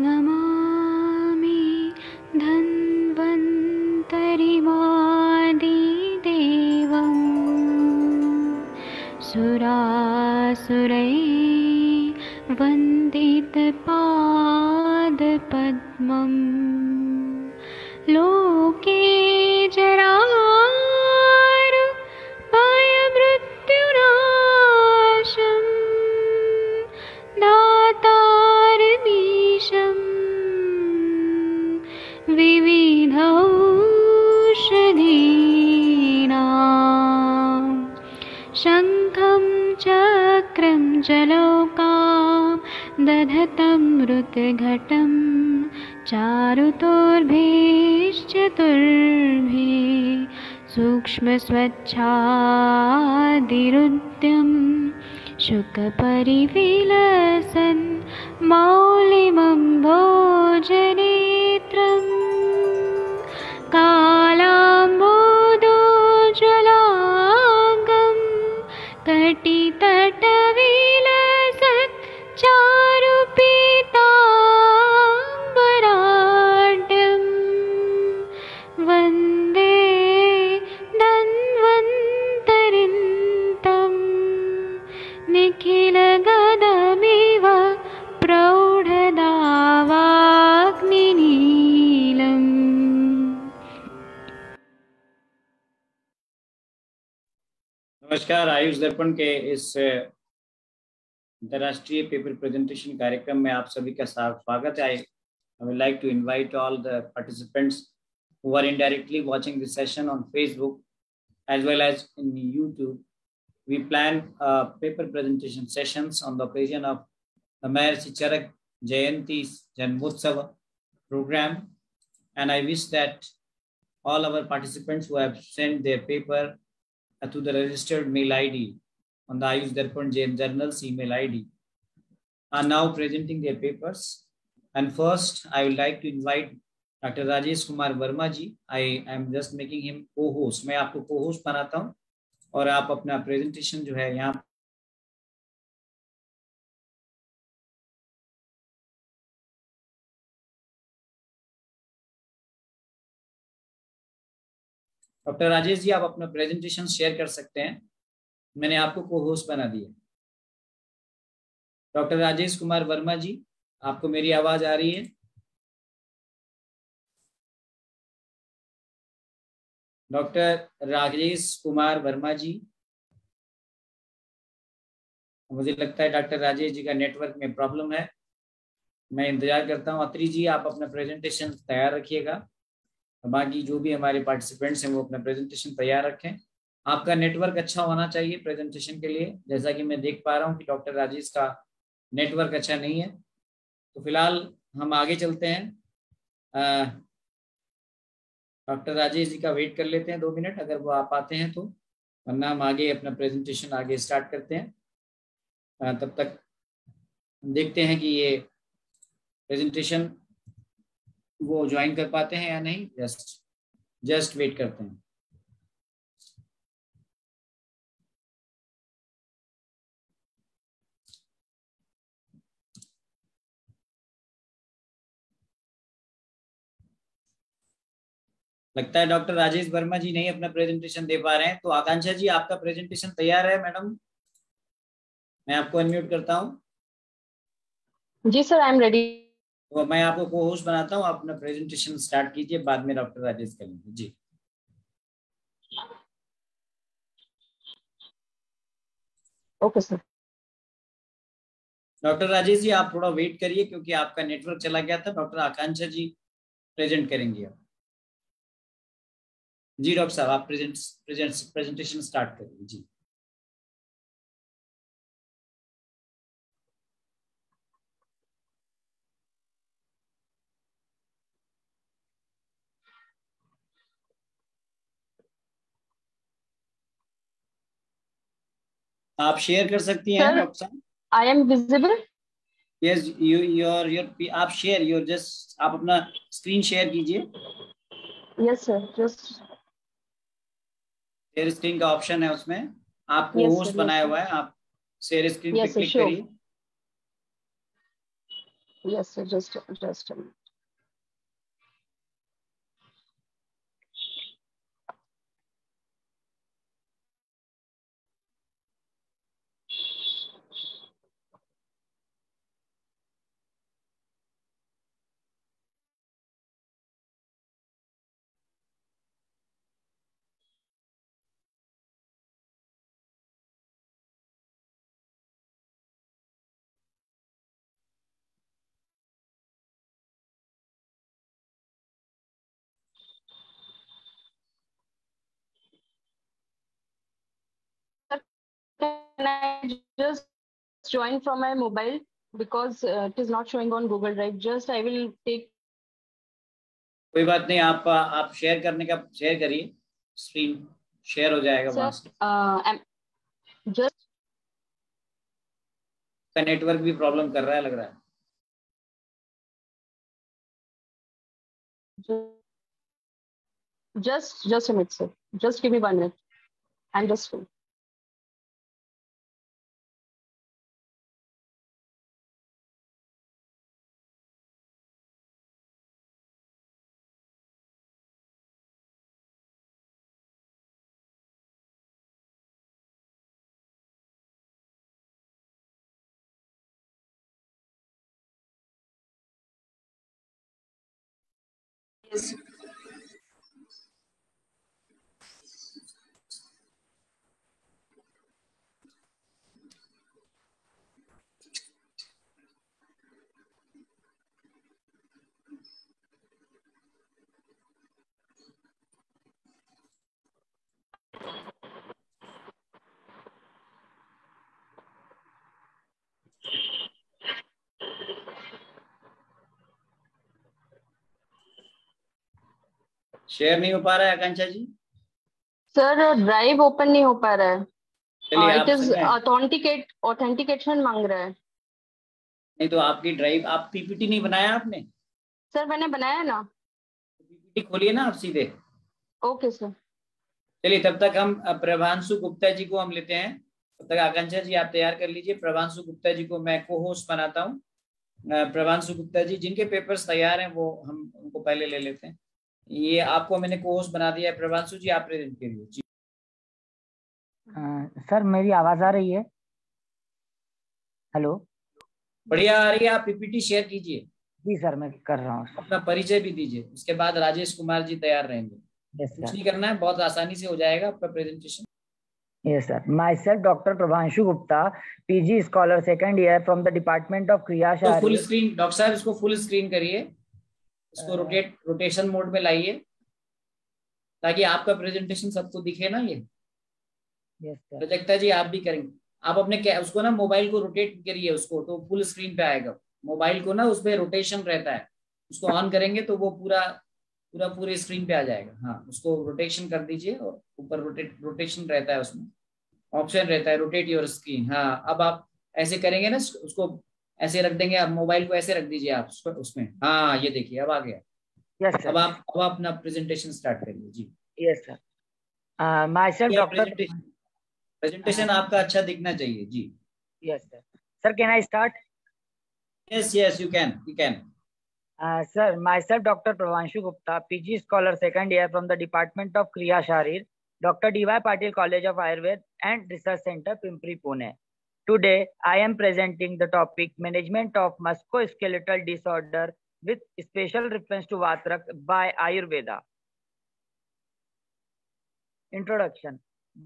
नमामि धन्वन्तरिमादिदेवम् सुरासुरै वन्दितपादपद्मम् मृतघटं चारुतोर्भिश्चतुर्भिः सूक्ष्मस्वच्छादिरुद्यं शुकपरिविलसन् मौलिमं भोजनेत्रम् आयुष दर्पण के इस अ, अंतर्राष्ट्रीय पेपर प्रेजेंटेशन कार्यक्रम में आप सभी का सा- स्वागत है I would like to invite all the participants who are indirectly watching this session on Facebook as well as in YouTube. We plan uh, paper presentation sessions on the occasion of the Maharishi Charak Jayanti Janmotsava program. And I wish that all our participants who have sent their paper uh, to the registered mail ID on the Ayush Darpan Journal's email ID are now presenting their papers. And first, I would like to invite Dr. Rajesh Kumar Verma ji. I am just making him co-host. मैं आपको co-host बनाता हूँ और आप अपना presentation जो है यहाँ डॉक्टर राजेश जी, आप अपना प्रेजेंटेशन शेयर कर सकते हैं। मैंने आपको को होस्ट बना दिया। डॉक्टर राजेश कुमार वर्मा जी, आपको मेरी आवाज़ आ रही है। डॉक्टर राजेश कुमार वर्मा जी, मुझे लगता है डॉक्टर राजेश जी का नेटवर्क में प्रॉब्लम है। मैं इंतज़ार करता हूँ। अत्री जी, आप अपना प्रेजेंटेशन तैयार रखिएगा। बाकी जो भी हमारे पार्टिसिपेंट्स हैं, वो अपना प्रेजेंटेशन तैयार रखें। आपका नेटवर्क अच्छा होना चाहिए प्रेजेंटेशन के लिए। जैसा कि मैं देख पा रहा हूँ कि डॉक्टर राजेश का नेटवर्क अच्छा नहीं है। तो फ़िलहाल हम आगे चलते हैं। डॉक्टर राजेश जी का वेट कर लेते हैं दो मिनट अगर वो आ पाते हैं तो। वरना हम आगे अपना प्रेजेंटेशन आगे स्टार्ट करते हैं। तब तक देखते हैं कि ये प्रेजेंटेशन वो ज्वाइन कर पाते हैं या नहीं जस्ट जस्ट वेट करते हैं। लगता है डॉक्टर राजेश वर्मा जी नहीं अपना प्रेजेंटेशन दे पा रहे हैं। तो आकांक्षा जी, आपका प्रेजेंटेशन तैयार है, मैडम? मैं आपको अनम्यूट करता हूँ। जी सर आई एम रेडी तो मैं आपको को होस्ट बनाता हूँ आप अपना प्रेजेंटेशन स्टार्ट कीजिए बाद में डॉक्टर राजेश करेंगे। जी। Okay sir doctor Rajesh ji आप थोड़ा वेट करिए क्योंकि आपका नेटवर्क चला गया था। डॉक्टर आकांक्षा जी प्रेजेंट करेंगे आप। जी डॉक्टर साहब आप प्रेजेंट प्रेजेंट प्रेजेंटेशन स्टार्ट करिए। जी। आप शेयर कर सकती हैं डॉक्टर साहब I am visible yes you your your आप शेयर योर जस्ट आप अपना स्क्रीन शेयर कीजिए। Yes sir just share screen का ऑप्शन है उसमें। आपको Yes, होस्ट sir, yes, बनाया हुआ है आप शेयर स्क्रीन पे Yes, क्लिक. करिए। Yes, sir. Just, just I just join from my mobile because uh, it is not showing on Google Drive. Just I will take. कोई बात नहीं आप आप शेयर करने का शेयर करिए स्क्रीन शेयर हो जाएगा वहाँ uh, just का नेटवर्क भी प्रॉब्लम कर रहा है लग रहा है just just a minute, sir. Just give me one minute. I'm just free. Yes. Share नहीं हो पा रहा है Akanksha ji? Sir drive open नहीं हो पा रहा है। इट इज़ ऑथेंटिकेट ऑथेंटिकेशन मांग रहा है। नहीं तो आपकी ड्राइव आप पीपीटी नहीं बनाया आपने? सर मैंने बनाया ना। पीपीटी खोलिए ना आप सीधे। ओके सर चलिए तब तक हम प्रभांशु गुप्ता जी को हम लेते हैं। तब तक आकांक्षा जी आप तैयार कर लीजिए। प्रभांशु गुप्ता जी को मैं को होस्ट बनाता हूँ। प्रभांशु गुप्ता जी जिनके पेपर्स तैयार हैं वो हम उनको पहले ले लेते हैं। ये आपको मैंने कोर्स बना दिया है प्रभांशु जी आप प्रेजेंट करिए। जी। अ, सर मेरी आवाज़ आ रही है? हेलो? बढ़िया आ रही है आप पीपीटी शेयर कीजिए। जी सर मैं कर रहा हूँ। अपना परिचय भी दीजिए उसके बाद राजेश कुमार जी तैयार रहेंगे। कुछ नहीं करना है बहुत आसानी से हो जाएगा आपका presentation yes sir myself doctor Prabhanshu Gupta PG scholar second year from the department of तो फुल स्क्रीन डॉक्टर साहब इसको फुल स्क्रीन करिए। इसको रोटेट रोटेशन मोड में लाइए ताकि आपका प्रेजेंटेशन सबको दिखे ना ये। सर जी आप भी करेंगे। आप अपने क्या उसको ना मोबाइल को रोटेट करिए उसको तो फुल स्क्रीन पे आएगा। मोबाइल को ना उसपे रोटेशन रहता है। उसको ऑन करेंगे तो वो पूरा पूरा पूरे स्क्रीन पे आ जाएगा। हाँ उसको रोटेशन कर दीजिए और ऊपर रोटेट रोटेशन रहता है उसमें। ऑप्शन रहता है रोटेट योर स्क्रीन हाँ अब आप ऐसे करेंगे ना उसको ऐसे रख देंगे आप मोबाइल को ऐसे रख दीजिए आप उसमें हाँ ये देखिए अब आ गया यस अब आप अब अपना प्रेजेंटेशन स्टार्ट करिए जी yes sir myself doctor presentation आपका अच्छा दिखना चाहिए जी yes sir sir can I start yes yes you can you can Uh, sir, myself, Dr. Pravanshu Gupta, PG scholar, second year from the Department of Kriya Sharir, Dr. D.Y. Patil College of Ayurveda and Research Center, Pimpri, Pune. Today, I am presenting the topic Management of Musculoskeletal Disorder with special reference to Vatrak by Ayurveda. Introduction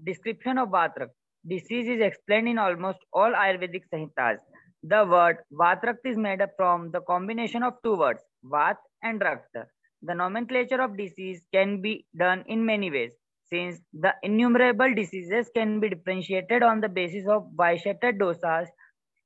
Description of Vatrak. Disease is explained in almost all Ayurvedic Samhitas. The word Vatrakta is made up from the combination of two words, Vat and Rakta. The nomenclature of disease can be done in many ways, since the innumerable diseases can be differentiated on the basis of bisected dosas,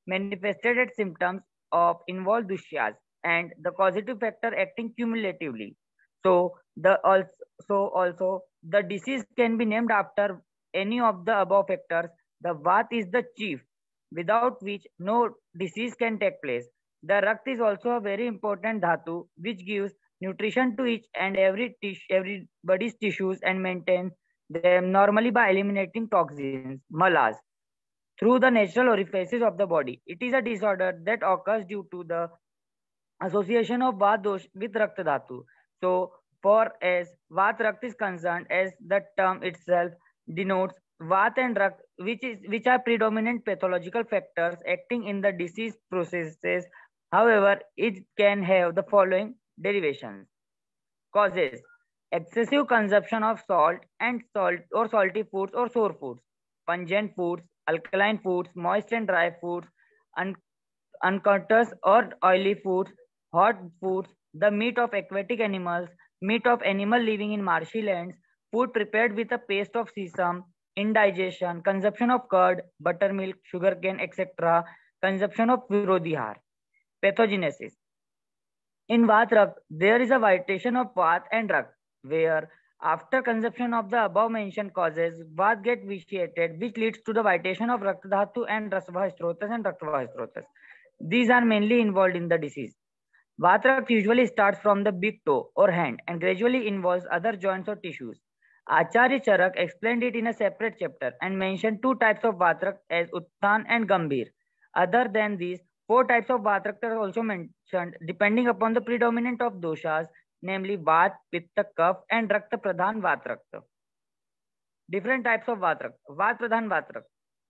manifested symptoms of involved dushyas, and the causative factor acting cumulatively. So the also also the disease can be named after any of the above factors. The Vat is the chief, without which no disease can take place. The Rakt is also a very important dhatu which gives nutrition to each and every tis- everybody's tissues and maintain them normally by eliminating toxins, malas, through the natural orifices of the body. It is a disorder that occurs due to the association of Vat dosh with Rakta Dhatu. So for as Vat Rakt is concerned, as the term itself denotes Vat and Rakt, which is which are predominant pathological factors acting in the disease processes. However, it can have the following derivations. Causes excessive consumption of salt and salt or salty foods or sour foods, pungent foods, alkaline foods, moist and dry foods, un or oily foods, hot foods, the meat of aquatic animals, meat of animal living in marshy lands, food prepared with a paste of sesame, indigestion, consumption of curd, buttermilk, sugarcane, etc., consumption of virodhihar. Pathogenesis. In Vatrak, there is a vitation of Vat and Rakt, where after consumption of the above mentioned causes, Vat get vitiated, which leads to the vitation of Raktadhatu and Rasvahastrotas and Raktavahastrotas. These are mainly involved in the disease. Vatrak usually starts from the big toe or hand and gradually involves other joints or tissues. Acharya Charak explained it in a separate chapter and mentioned two types of Vatrak as Uttan and Gambhir. Other than these, four types of Vatrak are also mentioned depending upon the predominant of doshas, namely Vat, Pitta, Kaph and Rakta Pradhan Vatrakta. Different types of Vatrak. Vat Pradhan Vatrak.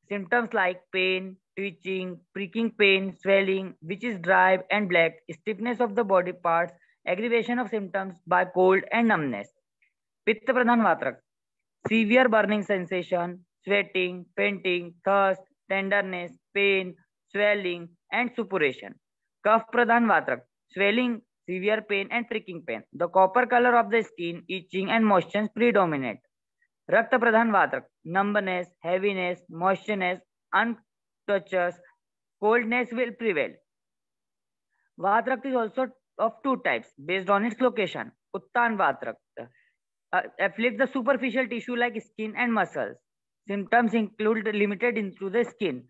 Symptoms like pain, twitching, pricking pain, swelling, which is dry and black, stiffness of the body parts, aggravation of symptoms by cold and numbness. Pitta Pradhan Vatrak. Severe burning sensation, sweating, fainting, thirst, tenderness, pain, swelling, and suppuration. Kaph Pradhan Vatrak. Swelling, severe pain, and pricking pain. The copper color of the skin, itching, and moisture predominate. Rakta Pradhan Vatrak. Numbness, heaviness, moistness, untouches, coldness will prevail. Vatrak is also of two types based on its location. Uttan Vatrak uh, afflict the superficial tissue like skin and muscles. Symptoms include limited into the skin.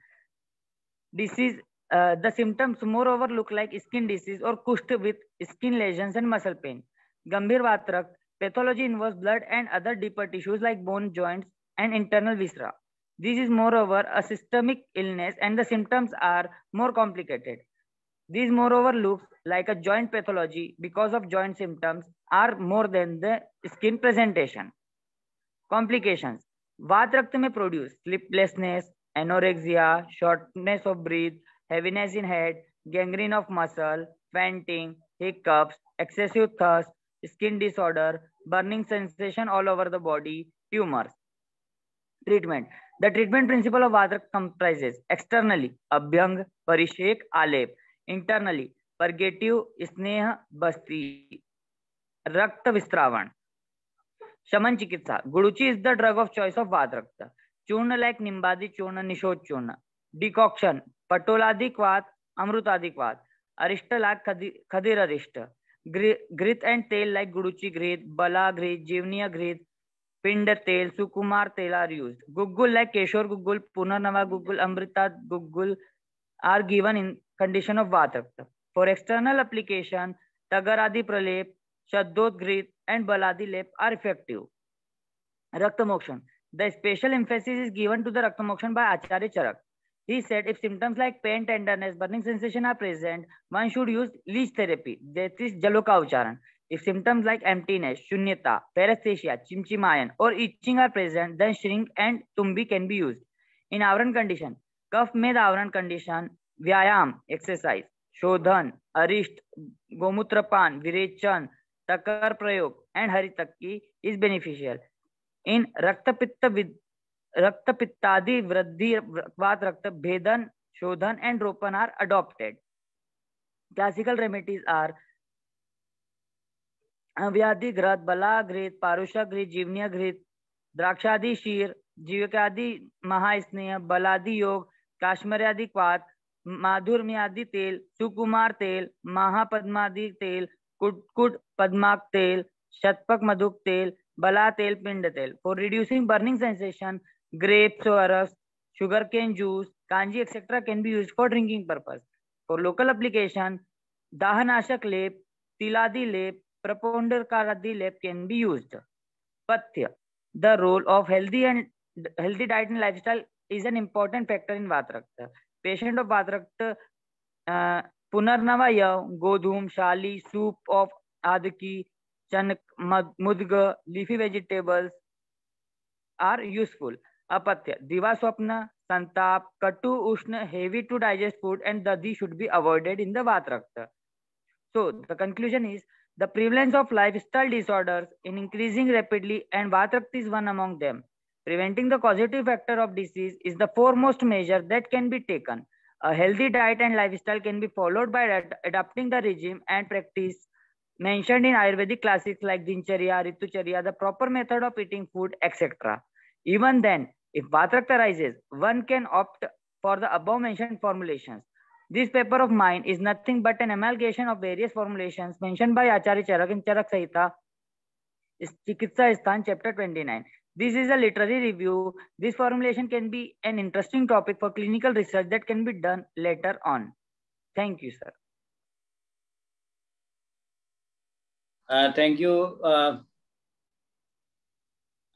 Disease, uh, the symptoms moreover look like skin disease or kushta with skin lesions and muscle pain. Gambhir Vatrak, pathology involves blood and other deeper tissues like bone, joints, and internal viscera. This is moreover a systemic illness and the symptoms are more complicated. This moreover looks like a joint pathology because of joint symptoms are more than the skin presentation. Complications. Vat Rakta may produce sleeplessness, anorexia, shortness of breath, heaviness in head, gangrene of muscle, fainting, hiccups, excessive thirst, skin disorder, burning sensation all over the body, tumors. Treatment. The treatment principle of Vat Rakta comprises externally, Abhyang, Parishek, Alep. Internally, Purgative, Sneha, Basti. रक्त विस्त्रावण शमन चिकित्सा guduchi is the drug of choice of vata rakta चूर्ण like निम्बादी चूर्ण निशोध चूर्ण decoction अमृतादिक वात अरिष्ट like Khadir arishta ghrita and tel like guduchi ghrita bala ghrita jivaniya ghrita pinda तेल, सुकुमार तेल are use guggul like Kaishore guggul, Punarnava guggul, Amrita guggul are given in condition of vata rakta for external application tagar adi प्रलेप Shaddodgrit and Baladi lep are effective. Raktamokshan. The special emphasis is given to the Raktamokshan by Acharya Charak. He said if symptoms like pain, tenderness, burning sensation are present, one should use leech therapy. That is Jaloka Ucharan. If symptoms like emptiness, shunyata, paresthesia, chimchimayan, or itching are present, then shrink and tumbi can be used. In Avran condition, kapha में condition, व्यायाम exercise, शोधन अरिष्ट गोमूत्रपान विरेचन तकर प्रयोग and haritaki is beneficial in रक्तपित्त रक्तपित्तादि वृद्धि रक्त भेदन, शोधन एंड रोपन are adopted classical remedies are व्याधि घृत बला घृत पारुषा घृत जीवनीय घृत द्राक्षादि शीर जीविकादि महास्नेह, बलादि योग, काश्मीरादि क्वात माधुर्म्यादि तेल, सुकुमार तेल, महापद्मादि तेल कुटकुट पद्माक तेल, शतपक मधुक तेल, बला तेल, पिंड तेल. For reducing burning sensation grapes oras sugar cane juice kanji etc can be used for drinking purpose for local application dahanashak lep tiladi lep prapondarkaradi lep can be used pathya the role of healthy and healthy diet and lifestyle is an important factor in vatrakta patient of vatrakta uh, Punarnavaya, Godhum, Shali, soup of Adaki, Chanak, Mudga, leafy vegetables are useful. Apatya, Diva Swapna, Santap, Katu, Ushna, heavy to digest food and Dadi should be avoided in the Vatrakta. So the conclusion is the prevalence of lifestyle disorders in increasing rapidly and Vatrakta is one among them. Preventing the causative factor of disease is the foremost measure that can be taken. A healthy diet and lifestyle can be followed by ad adapting the regime and practice mentioned in Ayurvedic classics like Dincharya, Ritucharya, the proper method of eating food, etc. Even then, if Vatrakta arises, one can opt for the above mentioned formulations. This paper of mine is nothing but an amalgamation of various formulations mentioned by Acharya Charak in Charak Samhita, Chikitsa Sthan, chapter 29. This is a literary review. This formulation can be an interesting topic for clinical research that can be done later on. Thank you, sir. Uh, thank you. Uh,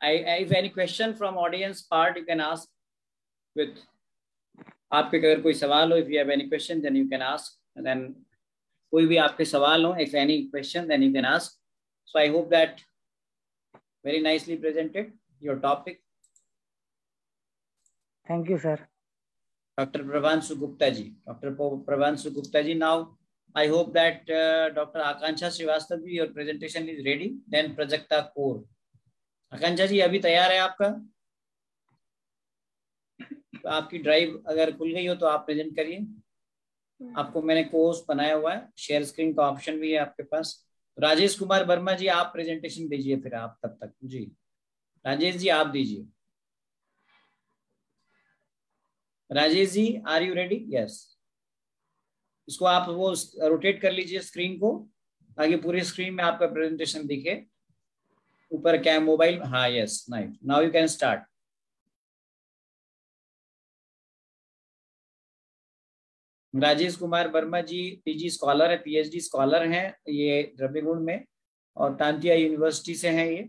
I, I, if any question from audience part, you can ask with आपके अगर कोई सवाल हो if you have any question then you can ask and then कोई भी आपके सवाल हो if any question then you can ask so I hope that very nicely presented your topic. Thank you, sir. Dr. Pravanshu Gupta ji. Dr. Pravanshu Gupta ji. Now, I hope that uh, Dr. Akansha Srivastav ji, your presentation is ready. Then Prajakta Core. आकांक्षा जी अभी तैयार है आपका? तो आपकी drive अगर खुल गई हो तो आप प्रेजेंट करिए। आपको मैंने कोर्स बनाया हुआ है शेयर स्क्रीन का ऑप्शन भी है आपके पास। राजेश कुमार वर्मा जी आप प्रेजेंटेशन दीजिए फिर आप तब तक। जी। राजेश जी आप दीजिए। Rajesh ji are you ready yes इसको आप वो रोटेट कर लीजिए स्क्रीन को ताकि पूरी स्क्रीन में आपका प्रेजेंटेशन दिखे। ऊपर क्या है मोबाइल हाँ yes right now you can start Rajesh Kumar Verma ji PG scholar है पीएचडी स्कॉलर हैं, ये द्रव्यगुण में, और तांतिया यूनिवर्सिटी से हैं ये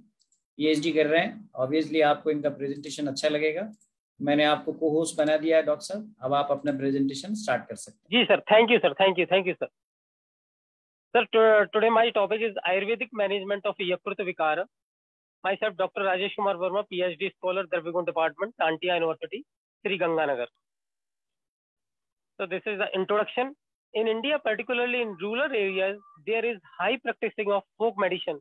पीएचडी कर रहे हैं। ऑब्वियसली आपको इनका प्रेजेंटेशन अच्छा लगेगा। मैंने आपको को होस्ट बना दिया है डॉक्टर साहब। अब आप अपना प्रेजेंटेशन स्टार्ट कर सकते हैं। जी sir thank you sir thank you thank you sir sir today my topic is Ayurvedic management of यकृत विकार myself, Dr. Rajesh Kumar Verma, PhD scholar, Dravyagun Department, Tantia University, Sri Ganganagar. So this is the introduction. In India, particularly in rural areas, there is high practicing of folk medicine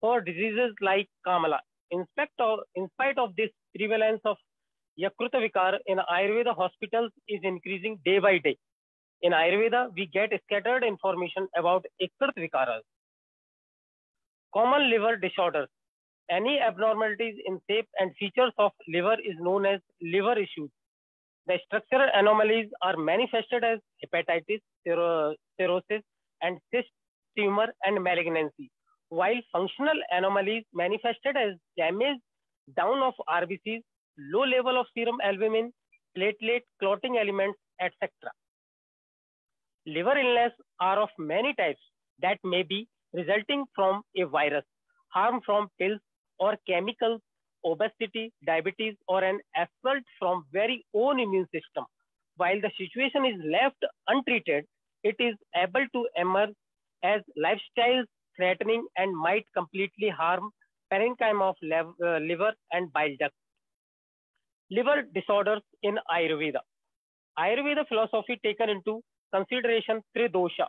for diseases like Kamala. In, of, in spite of this prevalence of Yakruta Vikar in Ayurveda hospitals is increasing day by day. In Ayurveda, we get scattered information about Ekrit Vikaras. Common liver disorders any abnormalities in shape and features of liver is known as liver issues. The structural anomalies are manifested as hepatitis, cirrhosis, and cyst tumor and malignancy, while functional anomalies manifested as damage down of RBCs, low level of serum albumin, platelet, clotting elements, etc. Liver illness are of many types that may be resulting from a virus, harm from pills or chemicals obesity, diabetes, or an assault from very own immune system. While the situation is left untreated, it is able to emerge as lifestyle threatening and might completely harm parenchyma of uh, liver and bile duct. Liver disorders in Ayurveda. Ayurveda philosophy taken into consideration Tridosha,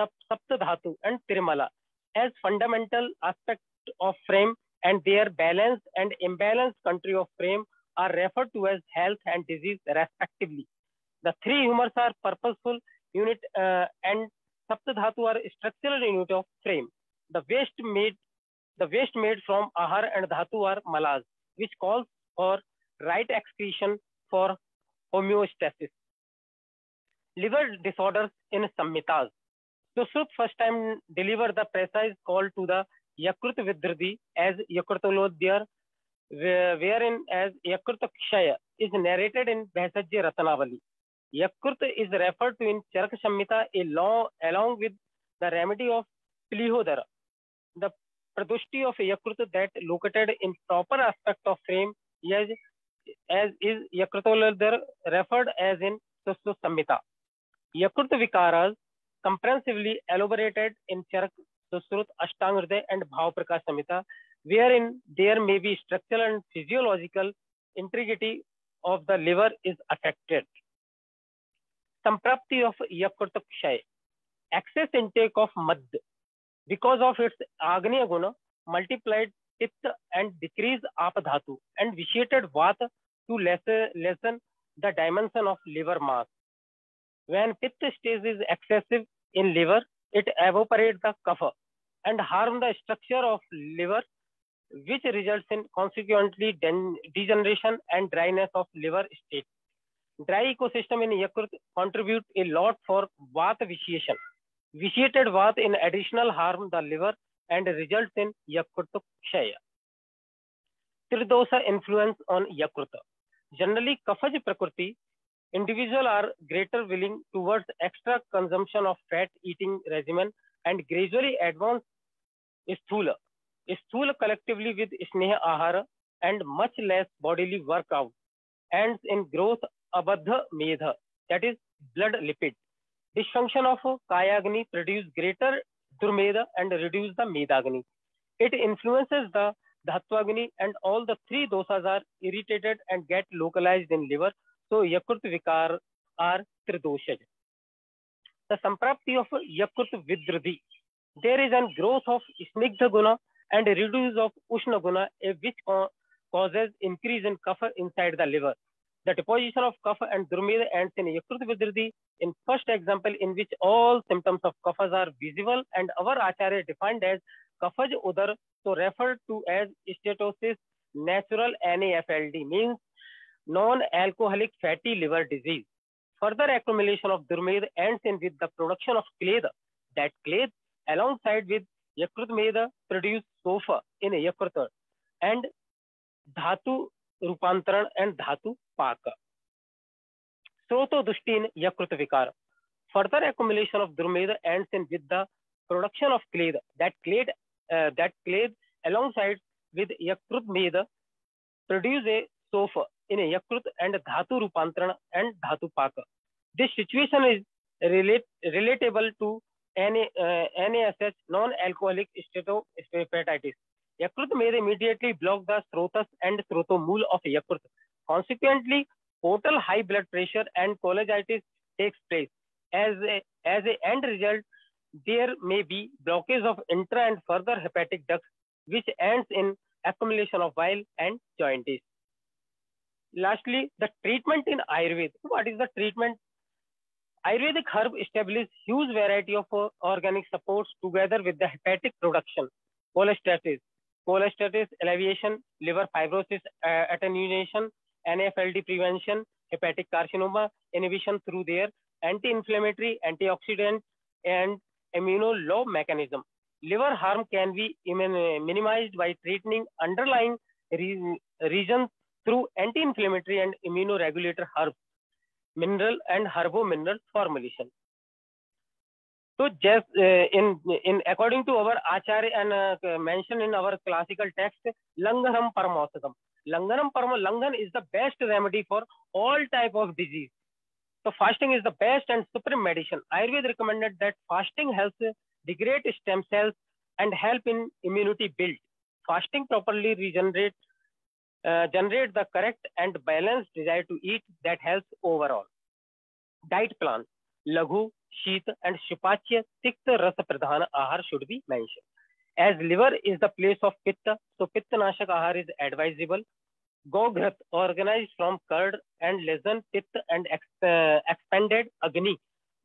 Saptadhatu, and Trimala as fundamental aspect of frame and their balanced and imbalanced country of frame are referred to as health and disease respectively. The three humors are purposeful unit uh, and saptadhatu are structural unit of frame. The waste made the waste made from ahar and dhatu are malas, which calls for right excretion for homeostasis. Liver disorders in Samhitas. Susrut first time deliver the precise call to the Yakrut Vidrdi as Yakrutolodhyar, wherein as Yakrut Kshaya is narrated in Bhasajya Ratanavali. Yakrut is referred to in Charak Samhita along, along with the remedy of Plihodara. The pradushti of Yakrut that located in proper aspect of frame as, as is Yakrutolodhyar referred as in Susu Samhita. Yakrut Vikaras comprehensively elaborated in Charak, Susrut, Ashtang Hriday, and Bhav Prakash Samhita, wherein there may be structural and physiological integrity of the liver is affected. Samprapti of Yakurta Kshay, excess intake of mad because of its Agniya Guna multiplied pitta and decreased apadhatu and vitiated vata to lessen, lessen the dimension of liver mass. When pitta stage is excessive in liver, it evaporates the kapha and harm the structure of liver, which results in consequently degeneration and dryness of liver state. Dry ecosystem in Yakult contribute a lot for vata vitiation. Vitiated vata in additional harm the liver and results in Yakurta Kshaya. Tridosa influence on Yakurta. Generally, Kafaj Prakriti, individual are greater willing towards extra consumption of fat eating regimen and gradually advance Sthula. Sthula collectively with Sneha Ahara and much less bodily workout ends in growth Abadha Medha, that is blood lipid. Dysfunction of Kayagni produce greater Durmeda and reduce the Medagni. It influences the Dhatwagni and all the three dosas are irritated and get localized in liver. So Yakurt Vikar are Tridoshaj. The Samprapti of Yakurt Vidrudhi. There is a growth of Snigdha Guna and a reduce of Ushna Guna, which causes increase in kapha inside the liver. The deposition of kapha and Durmeda ends in Yakrut Vidrudhi in first example in which all symptoms of kaphas are visible and our Acharya defined as kaphaj udar so referred to as steatosis natural NAFLD means non-alcoholic fatty liver disease. Further accumulation of Durmed ends in with the production of kleda. That kled alongside with Yakrut Meda produce sofa in Yakrut and Dhatu Rupantaran and Dhatu Paka. Sroto Dushtin Yakrut Vikar. Further accumulation of Durmeda ends in with the production of clade. That clade, uh, that clade alongside with Yakrut Meda produce a sofa इन यकृत and धातु रूपांतरण and धातु पाक। This situation is relatable to N S H non alcoholic steatohepatitis यकृत मेरे immediately block the स्रोतस and स्रोतो मूल ऑफ़ यकृत consequently total high blood pressure and cholangitis takes place as a end result there may be blockage of intra and further hepatic ducts which end in accumulation of bile and jaundice Lastly, the treatment in Ayurveda. What is the treatment? Ayurvedic herb establish huge variety of uh, organic supports together with the hepatic production, cholestasis, cholestasis alleviation, liver fibrosis uh, attenuation, NAFLD prevention, hepatic carcinoma inhibition through their anti-inflammatory, antioxidant, and immuno mechanism. Liver harm can be minimized by treating underlying re regions through anti-inflammatory and immunoregulator herbs, mineral and herbo-mineral formulation. So just uh, in in according to our acharya and uh, mentioned in our classical text, langanam paramausakam. Langanam parama langan is the best remedy for all type of disease. So fasting is the best and supreme medicine. Ayurveda recommended that fasting helps degrade stem cells and help in immunity build. Fasting properly regenerate uh, generate the correct and balanced desire to eat that helps overall. Diet plan, Laghu, Sheet and Shupachya Tikta Rasa Pradhana Ahar should be mentioned. As liver is the place of Pitta, so Pitta Nashak Ahar is advisable. Gograt organized from curd and lesan Pitta and ex, uh, expanded Agni.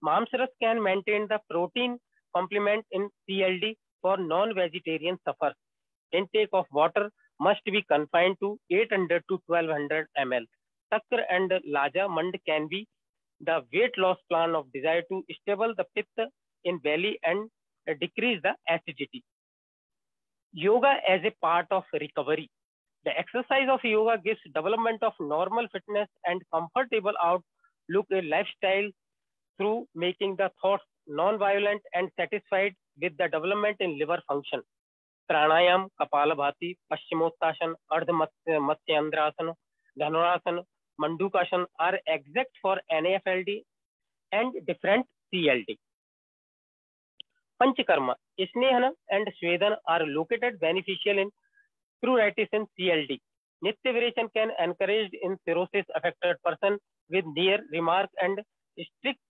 Mamsaras can maintain the protein complement in CLD for non-vegetarian sufferers. Intake of water must be confined to 800 to 1200 ml. Takra and Laja Mand can be the weight loss plan of desire to stable the pitta in belly and decrease the acidity. Yoga as a part of recovery. The exercise of yoga gives development of normal fitness and comfortable outlook a lifestyle through making the thoughts non-violent and satisfied with the development in liver function. Pranayama kapal bhati paschimottanasana ardha matsyendrasana, dhanurasana, mandukasana are exact for N F L D and different C L D panchakarma snehan and swedan are located beneficial in through in C L D nitya virechan can encourage in cirrhosis affected person with near remark and strict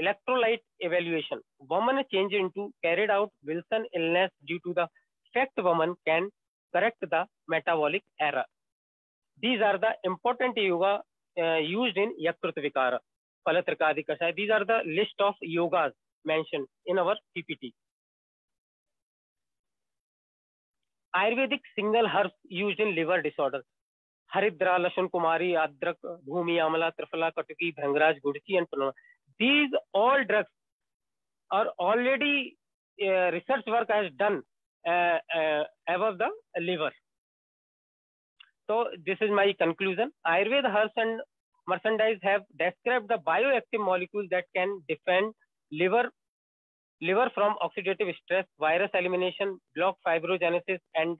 electrolyte evaluation woman change in to carried out Wilson illness due to the fact woman can correct the metabolic error. These are the important yoga uh, used in Yakrut Vikara, Palatrikadi Kashay. These are the list of yogas mentioned in our PPT. Ayurvedic single herbs used in liver disorders. Haridra, Lashun Kumari, Adrak, Bhumi, Amala, Trifala, Katuki, Bhangraj, Gudchi, and Pranava. These all drugs are already uh, research work has done uh, uh, Uh, uh, above the liver. So this is my conclusion. Ayurveda herbs and merchandise have described the bioactive molecules that can defend liver liver from oxidative stress, virus elimination, block fibrogenesis, and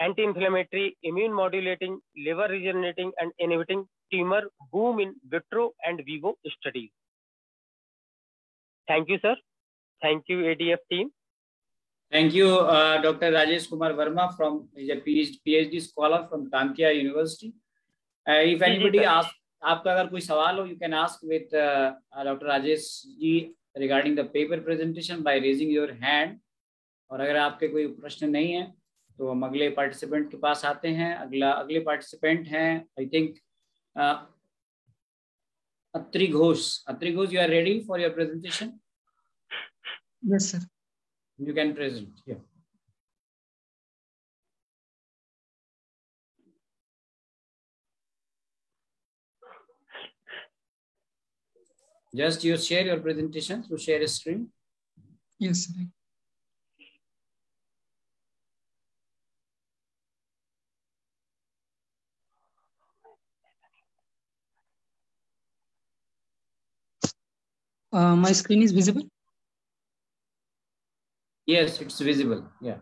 anti-inflammatory, immune modulating, liver regenerating, and inhibiting tumor boom in vitro and vivo studies. Thank you, sir. Thank you, ADF team. Thank you, uh, Dr. Rajesh Kumar Verma from is a PhD, PhD scholar from Kankia University. Uh, if anybody asks, आपका अगर कोई सवाल हो, you can ask with uh, Dr. Rajesh ji regarding the paper presentation by raising your hand. और अगर आपके कोई प्रश्न नहीं है तो हम अगले पार्टिसिपेंट के पास आते हैं अगला अगले पार्टिसिपेंट हैं I think Atri Ghosh Atri Ghosh you are ready for your presentation Yes, sir. You can present here just you share your presentation through share a screen Yes, sir. Uh, my screen is visible. Yes it's visible yeah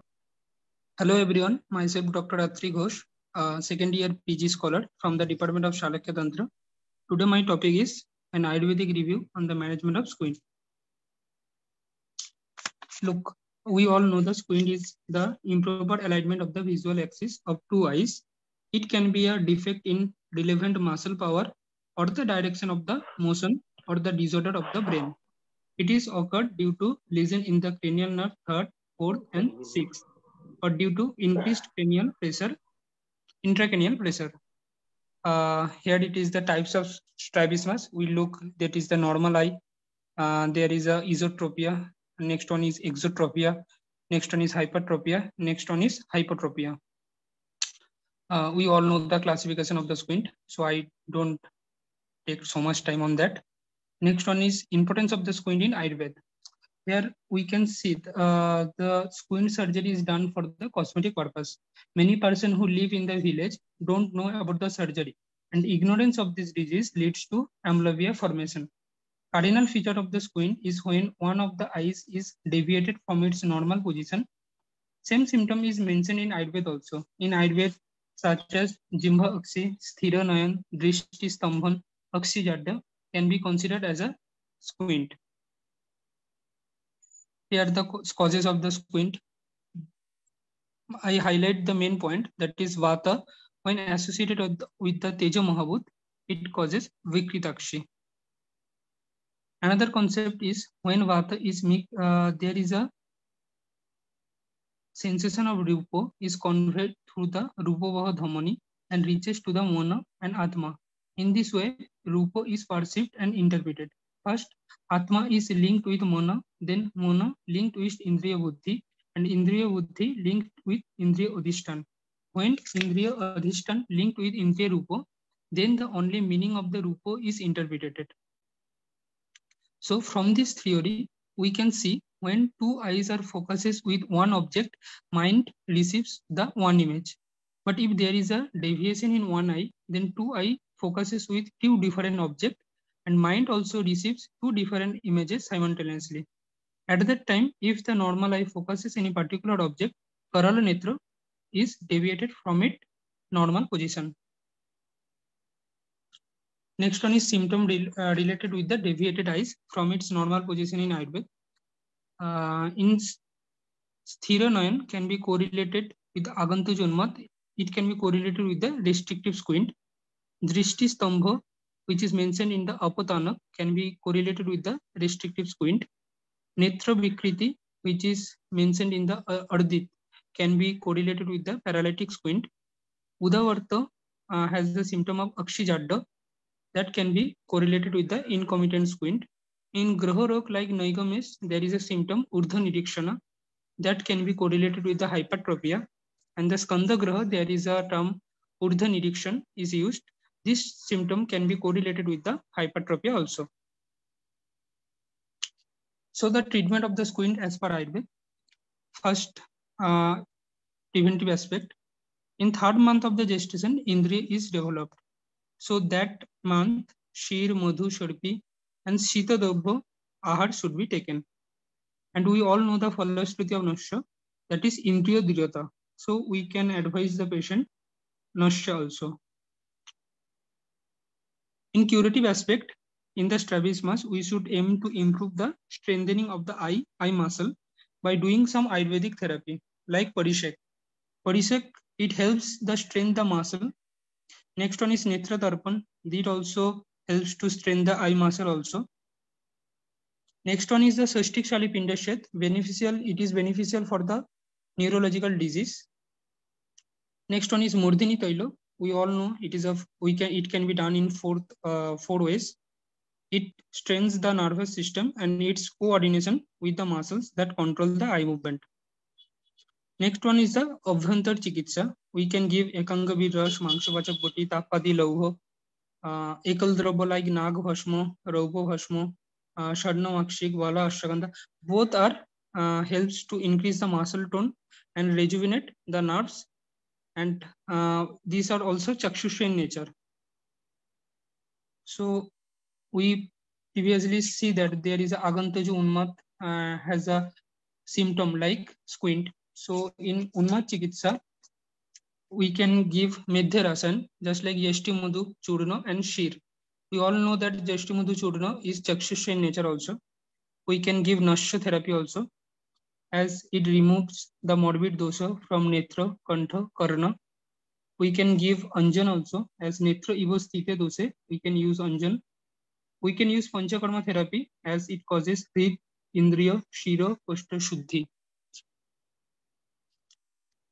Hello, everyone. Myself, Dr. Atri Ghosh, uh, second year PG scholar from the Department of Shalakya Tantra. Today, my topic is an Ayurvedic review on the management of squint. Look, we all know the squint is the improper alignment of the visual axis of two eyes. It can be a defect in relevant muscle power or the direction of the motion or the disorder of the brain. It is occurred due to lesion in the cranial nerve third, fourth, and sixth or due to increased cranial pressure, intracranial pressure. Uh, here it is the types of strabismus. We look, that is the normal eye. Uh, there is a esotropia. Next one is exotropia. Next one is hypertropia. Next one is hypotropia. Uh, we all know the classification of the squint, so I don't take so much time on that. Next one is importance of the squint in Ayurveda. Here we can see uh, the squint surgery is done for the cosmetic purpose. Many persons who live in the village don't know about the surgery and ignorance of this disease leads to amblyopia formation. Cardinal feature of the squint is when one of the eyes is deviated from its normal position. Same symptom is mentioned in Ayurveda also. In Ayurveda, such as Jimbha Aksi, Sthira Nayan, Drishti Stambhan, Aksi Jadya can be considered as a squint. Here are the causes of the squint. I highlight the main point that is Vata. When associated with the, with Teja Mahabhut, it causes Vikritakshi. Another concept is when Vata is uh, there is a sensation of Rupo is conveyed through the Rupavaha Dhamani and reaches to the Mona and Atma. In this way, Rupa is perceived and interpreted. First, Atma is linked with Mona, then Mona linked with Indriya Buddhi, and Indriya Buddhi linked with Indriya Adhishtan. When Indriya Adhishtan linked with Indriya Rupa, then the only meaning of the Rupa is interpreted. So from this theory, we can see when two eyes are focuses with one object, mind receives the one image. But if there is a deviation in one eye, then two eye focuses with two different objects and mind also receives two different images simultaneously. At that time, if the normal eye focuses any particular object, Karala Netra is deviated from its normal position. Next one is symptom re uh, related with the deviated eyes from its normal position in Ayurveda. uh, in Sthiranayan can be correlated with agantu Agantajanmat. It can be correlated with the restrictive squint. Drishti Stambha, which is mentioned in the Apatana, can be correlated with the restrictive squint. Netra Vikriti, which is mentioned in the uh, Ardit, can be correlated with the paralytic squint. Udavarta uh, has the symptom of Akshijadda that can be correlated with the incomitant squint. In Graha like Naigames, there is a symptom Urdha Nirikshana that can be correlated with the hypertropia. And the Skanda Graha, there is a term Urdha Nirikshan is used. This symptom can be correlated with the hypertropia also. So the treatment of the squint as per Ayurveda. First, uh, preventive aspect. In third month of the gestation, Indriya is developed. So that month, Shir, Madhu, Sharpi, and Sita Dabha Ahar should be taken. And we all know the Falashruti of Nasha, that is Indriya Diryata. So we can advise the patient Nasha also. In curative aspect, in the strabismus, we should aim to improve the strengthening of the eye, eye muscle by doing some Ayurvedic therapy like Parishek. Parishek, it helps the strength the muscle. Next one is Netra Tarpan. It also helps to strengthen the eye muscle also. Next one is the Sashtik Shali Pindashet. Beneficial, it is beneficial for the neurological disease. Next one is Murdini Tailo. We all know it is a we can it can be done in four uh, four ways. It strengthens the nervous system and its coordination with the muscles that control the eye movement. Next one is the Abhantar Chikitsa. We can give Ekangabir Rash, Mangshavachak Boti, Tapadi Lauho, uh, Ekal Drabha like Nag Bhashmo, Raupo Bhashmo, uh, Shadna Makshik, Vala Ashwagandha. Both are uh, helps to increase the muscle tone and rejuvenate the nerves. And uh, these are also chakshusha in nature. So we previously see that there is a Agantaju Unmat uh, has a symptom like squint. So in Unmat Chikitsa, we can give Medhyarasan just like Yashti Madhu, Churno and Shir. We all know that Yashti Madhu Churno is chakshusha in nature also. We can give Nashya therapy also as it removes the morbid dosha from Netra, Kantha, Karna. We can give Anjan also as Netra Ivo Sthite dose. We can use Anjan. We can use Panchakarma therapy as it causes Hrid, Indriya, Shira, Pashta, Shuddhi.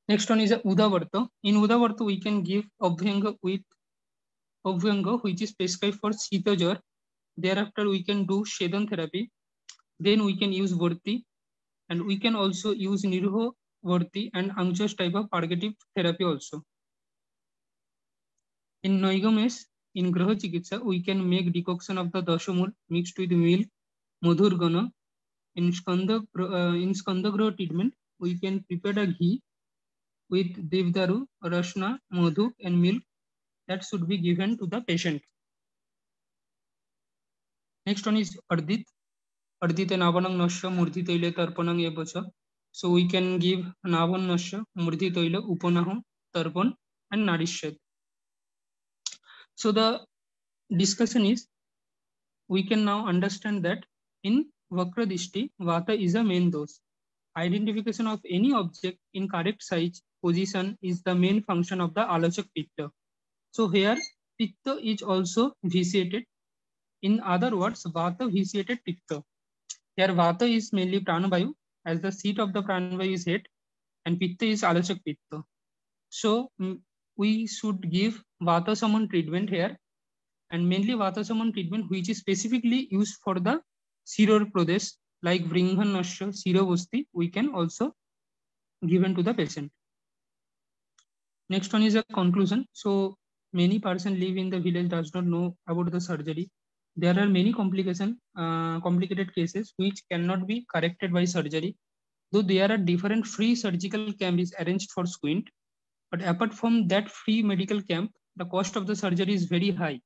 Next one is Udavarta. In Udavarta, we can give Abhyanga with Abhyanga, which is prescribed for Sita Jar. Thereafter, we can do Shedan therapy. Then we can use Varti. And we can also use Nirho Varti and Anchas type of purgative therapy also. In Noigames, in Graha Chikitsa, we can make decoction of the Dashamul mixed with milk, Madhurgana. In Skanda, uh, in Skandagraha treatment, we can prepare a ghee with Devdaru, Rashna, Madhu, and milk that should be given to the patient. Next one is Ardit. Ardit and Avanang Nasha, Murdhi Taile Tarpanang Ebacha. So we can give Navan Nasha, Murdhi Taile, Upanaha, Tarpan, and Narishad. So the discussion is, we can now understand that in Vakradishti, Vata is a main dose. Identification of any object in correct size position is the main function of the Alochak Pitta. So here Pitta is also vitiated. In other words, Vata vitiated Pitta. Here Vata is mainly Pranavayu as the seat of the Pranavayu is head and Pitta is Alochak Pitta. So we should give Vata Saman treatment here and mainly Vata Saman treatment which is specifically used for the Siror Pradesh like Vringhan Nasha, Siravasti, we can also given to the patient. Next one is a conclusion. So many person live in the village does not know about the surgery. There are many complication, uh, complicated cases which cannot be corrected by surgery. Though there are different free surgical camps arranged for squint, but apart from that free medical camp, the cost of the surgery is very high.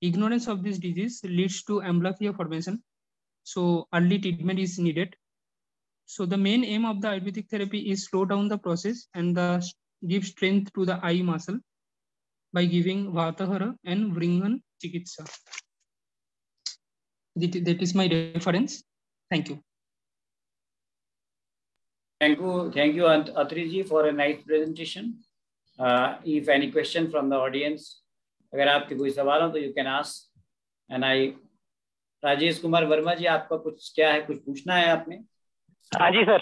Ignorance of this disease leads to amblyopia formation. So early treatment is needed. So the main aim of the Ayurvedic therapy is slow down the process and the give strength to the eye muscle by giving Vatahara and Vringan Chikitsa. That that is my reference. Thank you. Thank you, thank you, Ant- Atri ji, for a nice presentation. Uh, if any question from the audience, अगर आपके कोई सवाल हो तो you can ask. And I, Rajesh Kumar Verma जी, आपका कुछ क्या है, कुछ पूछना है आपने? हाँ जी सर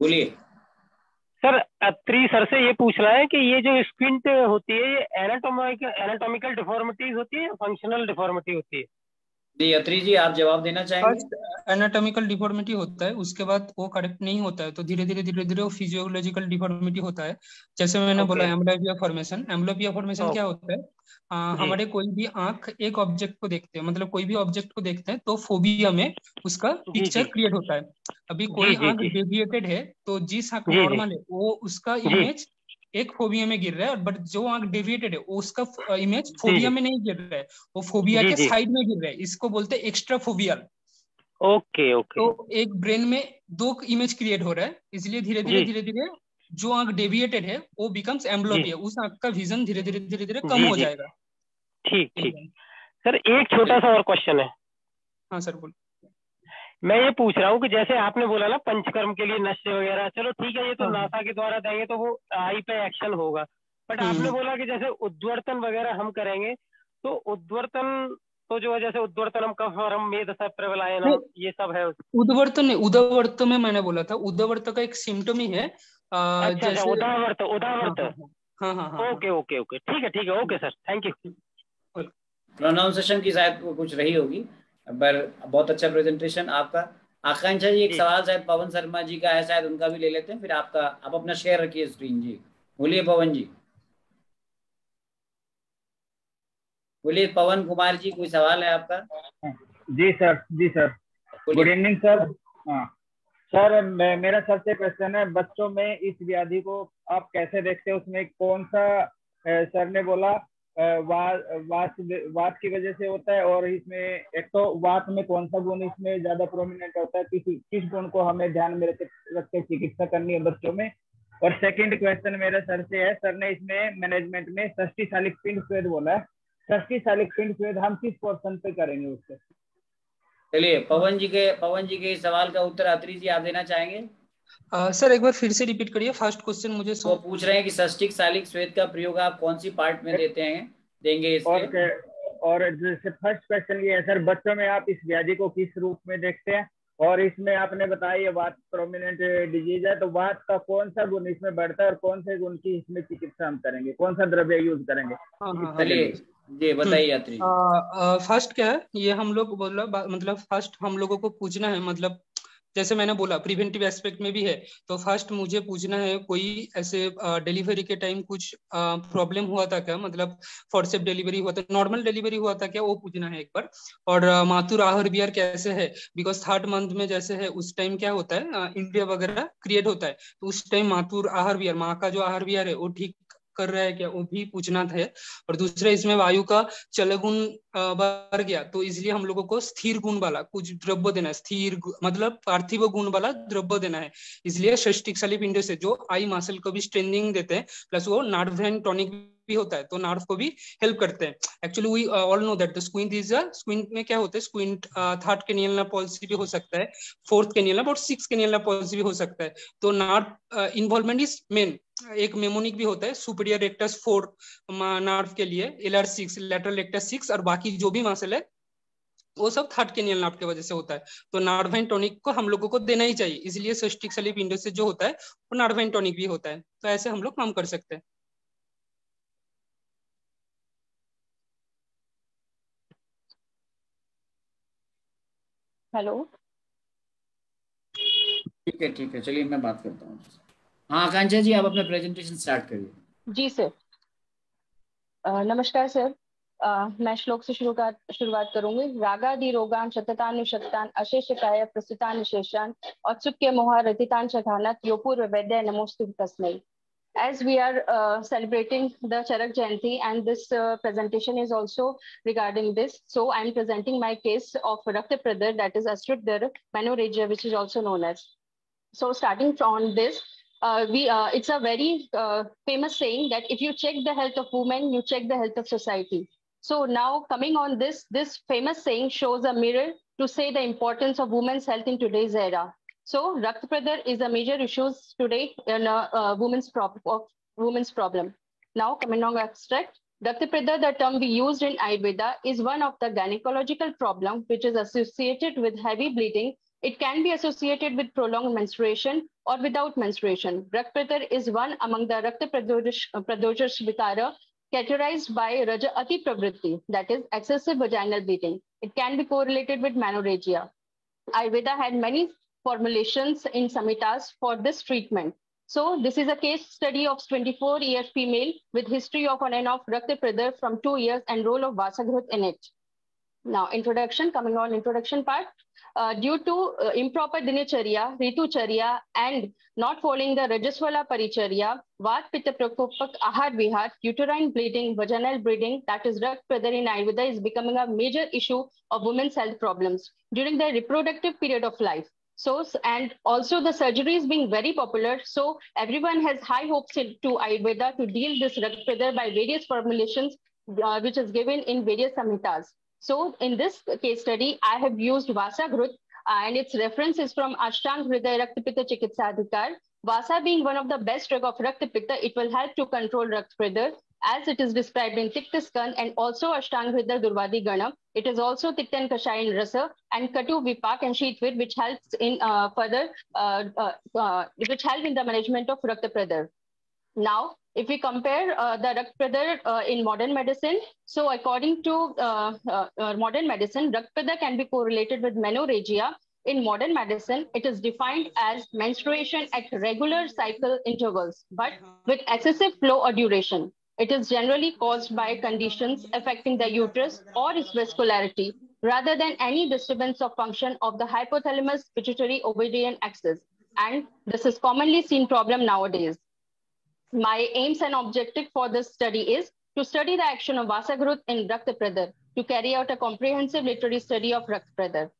बोलिए. सर अत्री सर से ये पूछ रहा है कि ये जो स्क्विंट होती है ये एनाटोमिकल एनाटोमिकल डिफॉर्मिटीज होती है या फंक्शनल डिफॉर्मिटी होती है जी अत्री जी आप जवाब देना चाहेंगे? एनाटॉमिकल डिफॉर्मिटी होता है उसके बाद वो करेक्ट नहीं होता है तो धीरे धीरे धीरे धीरे वो फिजियोलॉजिकल डिफॉर्मिटी होता है। जैसे मैंने बोला Okay. Amblyopia formation amblyopia formation Oh. क्या होता है? आ, हमारे कोई भी आँख एक ऑब्जेक्ट को देखते हैं मतलब कोई भी ऑब्जेक्ट को देखते हैं तो फोबिया में उसका पिक्चर क्रिएट होता है। अभी कोई आँख डेविएटेड है तो जिस आँख। नॉर्मल है वो उसका इमेज एक फोबिया में गिर रहा है बट जो आँख डेविएटेड है उसका इमेज फोबिया में नहीं गिर रहा है। वो फोबिया के साइड में गिर रहा है। इसको बोलते हैं एक्स्ट्रा फोबियल ओके ओके। तो एक ब्रेन में दो इमेज क्रिएट हो रहा है इसलिए धीरे धीरे धीरे धीरे जो आँख डेविएटेड है वो बिकम्स एम्ब्लोपिया उस आँख का विजन धीरे धीरे धीरे धीरे कम हो जाएगा। ठीक ठीक। सर एक छोटा सा और क्वेश्चन है। हाँ सर बोल। मैं ये पूछ रहा हूँ कि जैसे आपने बोला ना पंचकर्म के लिए नशे वगैरह चलो ठीक है ये तो हाँ। नासा के द्वारा देंगे तो वो आई पे एक्शन होगा बट हम्म। आपने बोला कि जैसे उद्वर्तन वगैरह हम करेंगे तो उद्वर्तन तो जो है जैसे उद्वर्तनम का फॉरम मेद प्रबलायन नहीं। ये सब है उद्वर्तन नहीं उदवर्त में मैंने बोला था उदवर्त का एक सिम्टम ही है आ, अच्छा अच्छा जैसे उदावर्त हाँ उदावर्त हाँ हाँ हाँ ओके ओके ओके ठीक है ठीक है okay sir thank you pronunciation की शायद कुछ रही होगी पर बहुत अच्छा प्रेजेंटेशन आपका। आकांक्षा जी एक सवाल शायद पवन शर्मा जी का है शायद उनका भी ले लेते हैं फिर आपका आप अपना शेयर रखिए स्क्रीन जी। बोलिए पवन जी। बोलिए पवन कुमार जी कोई सवाल है आपका? जी सर जी सर। गुड इवनिंग सर हाँ। सर मेरा सबसे क्वेश्चन है बच्चों में इस व्याधि को आप कैसे देखते हैं? उसमें कौन सा सर ने बोला वात वात की वजह से होता है और इसमें एक तो वात में कौन सा गुण इसमें ज़्यादा प्रोमिनेंट होता है, किस किस गुण को हमें ध्यान में रख के चिकित्सा करनी है बच्चों में? और सेकंड क्वेश्चन मेरा सर से है, सर ने इसमें मैनेजमेंट में षष्टी शालिक पिंड स्वेद बोला है। षष्टी शालिक पिंड स्वेद हम किस पोर्सन पे करेंगे उससे? चलिए, पवन जी के, पवन जी के सवाल का उत्तर अत्री जी आप देना चाहेंगे? सर एक बार फिर से रिपीट करिए फ़र्स्ट क्वेश्चन मुझे वो पूछ रहे हैं कि सस्टिक सालिक श्वेत का प्रयोग आप कौन सी पार्ट में देते हैं? देंगे और इसके और जैसे फ़र्स्ट क्वेश्चन ये है सर बच्चों में आप इस व्याधि को किस रूप में देखते हैं? और इसमें आपने बताया वात प्रोमिनेंट डिज़ीज़ है तो वात का कौन सा गुण इसमें बढ़ता है और कौन से गुण की इसमें चिकित्सा हम करेंगे? कौन सा द्रव्य यूज़ करेंगे? हाँ हाँ हाँ। चलिए जी बताइए अत्री जी फ़र्स्ट क्या है? ये हम लोग बोला मतलब फ़र्स्ट हम लोगों को पूछना है मतलब जैसे मैंने बोला प्रिवेंटिव एस्पेक्ट में भी है। तो फ़र्स्ट मुझे पूछना है, कोई ऐसे डिलीवरी के टाइम कुछ प्रॉब्लम हुआ था क्या? मतलब फोर्सेप डिलीवरी हुआ था नॉर्मल डिलीवरी हुआ था क्या? वो पूछना है एक बार। और मातुर आहार बिहार कैसे है? बिकॉज़ थर्ड मंथ में जैसे है, उस टाइम क्या होता है? इंडिया वगैरह क्रिएट होता है। तो उस टाइम मातुर आहार बिहार, माँ का जो आहार बिहार है, वो ठीक कर रहा है क्या? वो भी पूछना था और दूसरा इसमें वायु का चलगुण अ, बढ़ गया। तो इसलिए हम लोगों को स्थिर गुण वाला कुछ द्रव्य देना है। स्थिर मतलब पार्थिव गुण वाला द्रव्य देना है। इसलिए षष्टिक सलिप इंडो से जो आई मसल को भी स्ट्रेंथिंग देते हैं प्लस वो नार्व एंड टॉनिक भी होता है तो नार्व को भी हेल्प करते हैं। Actually we all know that the squint is a squint में क्या होता है? स्क्विंट थर्ड केनियल पॉलिसी भी हो सकता है फोर्थ केनियल और सिक्स केनियल पॉलिसी भी हो सकता है। तो नार्व इन्वॉल्वमेंट इज़ मेन एक मेमोनिक भी होता है सुपीरियर रेक्टस फोर नार्व के लिए L R six lateral rectus six और बाकी जो भी मसल है वो सब थर्ड केनियल नार्व की वजह से होता है। तो नार्व एंड टॉनिक को हम लोगों को देना ही चाहिए। इसलिए सिस्टिक सलिप इंडो से जो होता है वो नार्व एंड टॉनिक भी होता है। तो ऐसे हम लोग काम कर सकते हैं। हेलो ठीक है ठीक है। चलिए मैं बात करता हूँ। हाँ आकांक्षा जी आप अपना प्रेजेंटेशन स्टार्ट करिए जी सर अ, नमस्कार सर अ, मैं श्लोक से शुरू कर शुरुआत करूँगी रागादि रोगान शततानुशक्तान अशेषकाय प्रस्तुतान शेषान औत्सुक्य मोह रतितान शखानत यो पूर्व वैद्य नमोस्तु तस्मै As we are uh, celebrating the Charak Jayanti and this uh, presentation is also regarding this, so I'm presenting my case of Rakta Pradar that is Astrudhar menorrhagia which is also known as. So starting from this, uh, we uh, it's a very uh, famous saying that if you check the health of women, you check the health of society. So now coming on this, this famous saying shows a mirror to say the importance of women's health in today's era. So Rakt Pradar is a major issue today in uh, women's, prob- of women's problem. Now coming on abstract, Rakt Pradar, the term we used in Ayurveda, is one of the gynecological problem which is associated with heavy bleeding. It can be associated with prolonged menstruation or without menstruation. Rakt Pradar is one among the Rakta Pradojash uh, Vikara categorized by Raja Ati Pravritti, that is excessive vaginal bleeding. It can be correlated with menorrhagia. Ayurveda had many formulations in Samhitas for this treatment. So this is a case study of 24-year female with history of on and off Rakta Pradar from two years and role of Vasagrut in it. Now, introduction, coming on introduction part. Uh, due to uh, improper dinacharya, ritucharya, and not following the Rajaswala Paricharya, Vat Pitta Prakopak Ahar Vihar, uterine bleeding, vaginal bleeding, that is Pradar in Ayurveda is becoming a major issue of women's health problems during their reproductive period of life. So, and also the surgery is being very popular. So everyone has high hopes to Ayurveda to deal this Rakt Pradar by various formulations, uh, which is given in various samhitas. So in this case study, I have used Vasagrut uh, and its reference is from Ashtang Hriday Raktapitta Chikitsadhikar. Vasa being one of the best drug of Raktapitta, it will help to control Raktapradar as it is described in Tiktaskan and also Ashtang Hriday Durvadi Gana. It is also Tikta Tiktan Kashayan Rasa and Katu Vipak and Sheetvir, which helps in uh, further, uh, uh, uh, which help in the management of Raktapradar. Now, if we compare uh, the Rakt Pradar uh, in modern medicine, so according to uh, uh, uh modern medicine, Rakt Pradar can be correlated with menorrhagia. In modern medicine, it is defined as menstruation at regular cycle intervals, but with excessive flow or duration. It is generally caused by conditions affecting the uterus or its vascularity, rather than any disturbance of function of the hypothalamus pituitary ovarian axis. And this is commonly seen problem nowadays my aims and objective for this study is to study the action of Vasagrut in Rakta Pradar to carry out a comprehensive literary study of Rakta Pradar.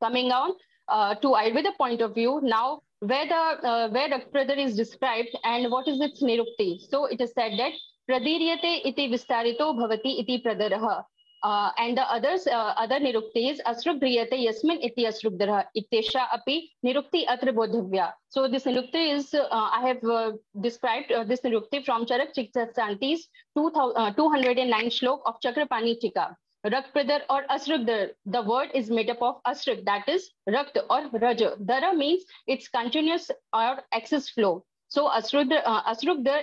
Coming on uh, to Ayurveda point of view, now where the uh, where Rakta Pradar is described and what is its nirukti. So it is said that Pradiryate iti vistarito bhavati iti pradaraha. Uh, and the others, uh, other niruktis, asrugriyate yasmin iti asrugdara ittesha api nirukti atra bodhavya. So this nirukti is, uh, I have described this nirukti from Charak Chiksasanti's 209 shlok of Chakrapani Tika. Rakpradar or Asrugdar, the word is made up of Asrug, that is Rakt or Raja. Dara means it's continuous or excess flow. So Asrugdar, uh,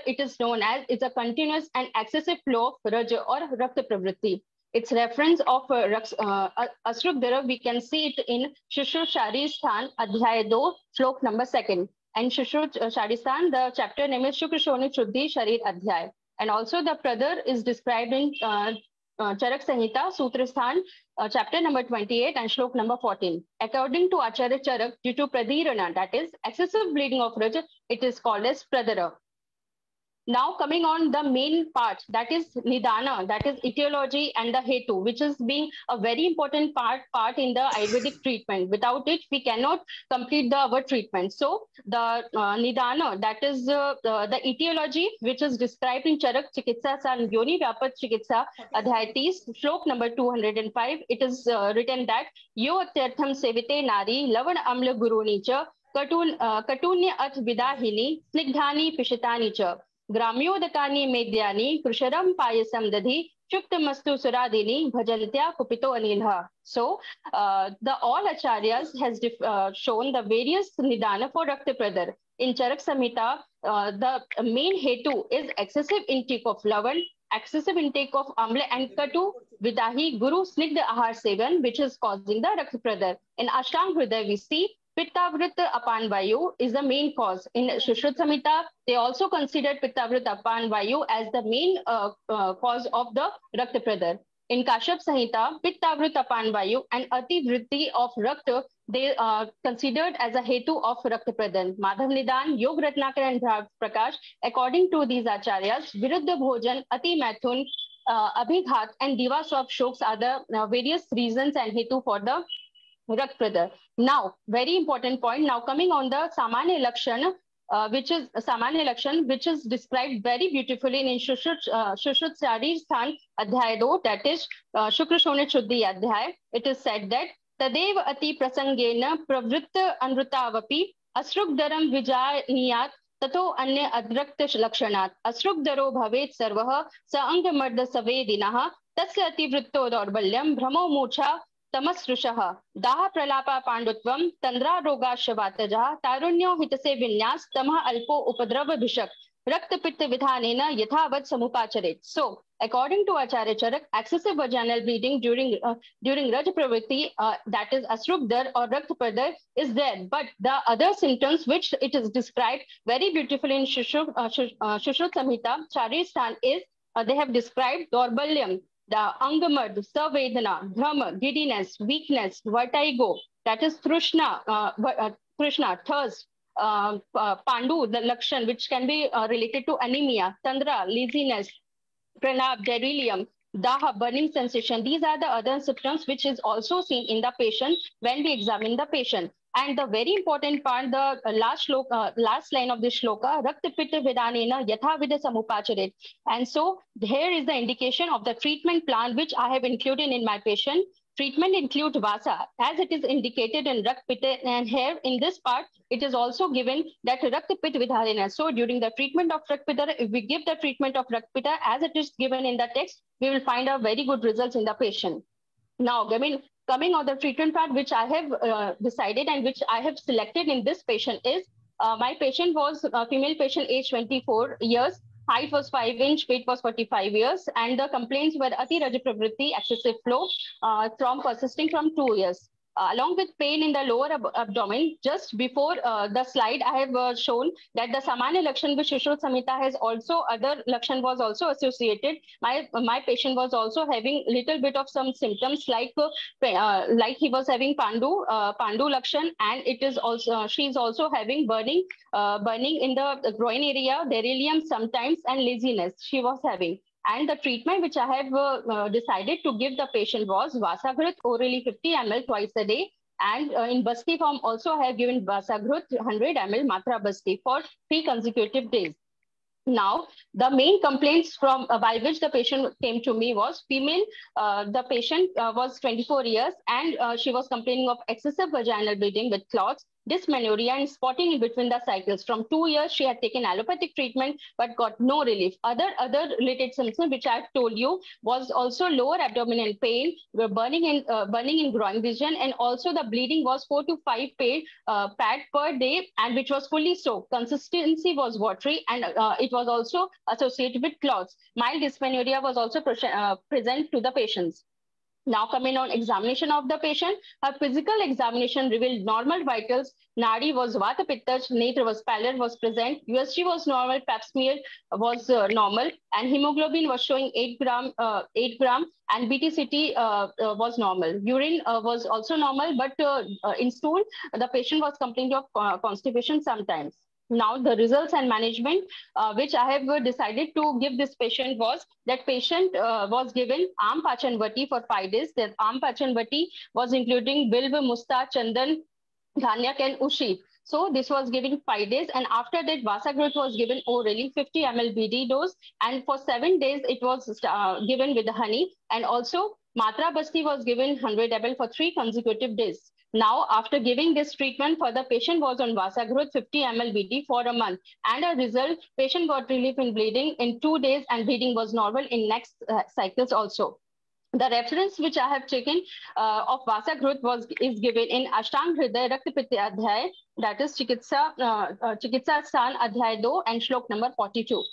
it is known as it's a continuous and excessive flow of Raja or Rakta Pravritti. Its reference of uh, uh, Asrugdara, we can see it in Shushru Sharistan, Adhyaya 2, Shlok number 2nd. And Shushru Sharistan, the chapter name is Shukrashoni Shuddhi Sharir Adhyay. And also the Pradar is described in uh, uh, Charak Samhita, Sutrasthan, uh, chapter number 28 and Shlok number 14. According to Acharya Charak, due to Pradirana, that is excessive bleeding of Raja, it is called as Pradara. Now coming on the main part, that is Nidana, that is etiology and the Hetu, which is being a very important part, part in the Ayurvedic treatment. Without it, we cannot complete the our treatment. So the uh, Nidana, that is uh, the, the etiology, which is described in Charak Chikitsa and Yoni Vyapat Chikitsa Adhyatis, Shlok number 205. It is uh, written that Yo Atyartham Sevite Nari, Lavan Amla Guruni Cha, Katun, uh, Katunya At Vidahini, Snigdhani Pishitani Cha. ग्राम्योदकानि मेद्यानि कृशरम payasam दधि चुक्त मस्तु सुरादिनी so uh, the all acharyas has uh, shown the various nidana for rakta pradar in charak samhita uh, the main hetu is excessive intake of lavan excessive intake of amla and katu vidahi guru snigdha ahar sevan which is causing the rakta pradar in ashtang hriday we see Pittavrit Apan Vayu is the main cause. In Shushruta Samhita, they also considered Pittavrit Apan Vayu as the main uh, uh, cause of the Rakta Pradar. In Kashyap Samhita, Pittavrit Apan Vayu and Ativritti of Rakta, they are considered as a Hetu of Rakta Pradar. Madhav Nidan, Yog Ratnakar and Prakash, according to these acharyas, Viruddha Bhojan, Ati Mathun, uh, Abhighat and Diva Swap Shoks are the uh, various reasons and Hetu for the Rakpradar. Now, very important point. Now coming on the Samanya Lakshan, uh, which is Samanya Lakshan, which is described very beautifully in Shushut, uh, Sari Sthan Adhyay 2, that is uh, Shukra Shone Shuddhi Adhyay. It is said that तदेव अति प्रसंगेन प्रवृत्त अनृतावपि असृग्धरं विजानीयात् ततो अन्य अद्रक्त लक्षणात् असृग्धरो भवेत् सर्वः स अङ्गमर्द सवेदिनः तस्य अतिवृत्तो दौर्बल्यं भ्रमो मूर्छा तमसृषः दाह प्रलापा पाण्डुत्वं तन्द्रा रोगाश्वातजः तारुण्यो हितसे विन्यास, तमः अल्पो उपद्रव भिषक रक्त पित्त विधानेन यथावत् समुपाचरेत so according to Acharya Charaka excessive vaginal bleeding during during रज प्रवृत्ति दैट इज़ अश्रुप दर और रक्त प्रदर is there but the other symptoms which it is described very beautiful in Sushruta Samhita चारी स्थान is they have described दौर्बल्यम the angamad, savedana, brahma, giddiness, weakness, vertigo, that is Trishna, uh, uh, Trishna, thirst, uh, uh, Pandu, the Lakshan, which can be uh, related to anemia, Tandra, laziness, Pranab, delirium, Daha, burning sensation. These are the other symptoms which is also seen in the patient when we examine the patient. And the very important part, the last shloka, uh, last line of this shloka, Rakta Pitta Vidanena Yatha Vida Samupacharit. And so here is the indication of the treatment plan which I have included in my patient. Treatment include Vasa, as it is indicated in Rakta And here in this part, it is also given that Rakta Pitta Vidharena. So during the treatment of Rakta if we give the treatment of Rakta as it is given in the text, we will find a very good results in the patient. Now, I mean, coming on the treatment part, which I have uh, decided and which I have selected in this patient is, uh, my patient was a female patient age 24 years, height was 5 inch, weight was 45 years, and the complaints were Ati Rajapravriti, excessive flow, uh, from persisting from two years. Uh, along with pain in the lower ab abdomen, just before uh, the slide, I have uh, shown that the Samanya Lakshan with Shishru Samhita has also, other Lakshan was also associated. My, my patient was also having little bit of some symptoms like, uh, uh, like he was having Pandu, uh, Pandu Lakshan, and it is also, she is also having burning, burning in the groin area, delirium sometimes, and laziness she was having. And the treatment which I have uh, uh, decided to give the patient was Vasagrut orally 50 ml twice a day. And uh, in Basti form also I have given Vasagrut 100 ml Matra Basti for three consecutive days. Now, the main complaints from uh, by which the patient came to me was female. Uh, the patient uh, was 24 years and uh, she was complaining of excessive vaginal bleeding with clots, dysmenorrhea and spotting in between the cycles. From two years, she had taken allopathic treatment but got no relief. Other other related symptoms which I've told you was also lower abdominal pain, burning in uh, burning in groin region, and also the bleeding was four to five pad, uh, pad per day, and which was fully soaked. Consistency was watery, and uh, it was also associated with clots. Mild dysmenorrhea was also pre uh, present to the patients. Now coming on examination of the patient, her physical examination revealed normal vitals. Nadi was Vata Pittaj, Netra was pallor, was present. USG was normal, pap smear was uh, normal, and hemoglobin was showing 8 gram, uh, 8 gram, and BTCT uh, uh, was normal. Urine uh, was also normal, but uh, in stool, the patient was complaining of constipation sometimes now the results and management uh, which i have decided to give this patient was that patient uh, was given am pachanvati for 5 days. That am pachanvati was including bilva musta chandan dhanyak and ushi. So this was given 5 days. And after that vasagrut was given orally 50 ml bd dose. And for 7 days it was uh, given with the honey. And also matra basti was given 100 ml for 3 consecutive days now, after giving this treatment for the patient was on Vasagrut 50 ml BD for a month. And a result, patient got relief in bleeding in two days and bleeding was normal in next uh, cycles also. The reference which I have taken uh, of Vasagrut was is given in Ashtang Hriday Raktapiti Adhyay, that is Chikitsa, uh, uh, Chikitsa San Adhyay 2 and Shlok number 42.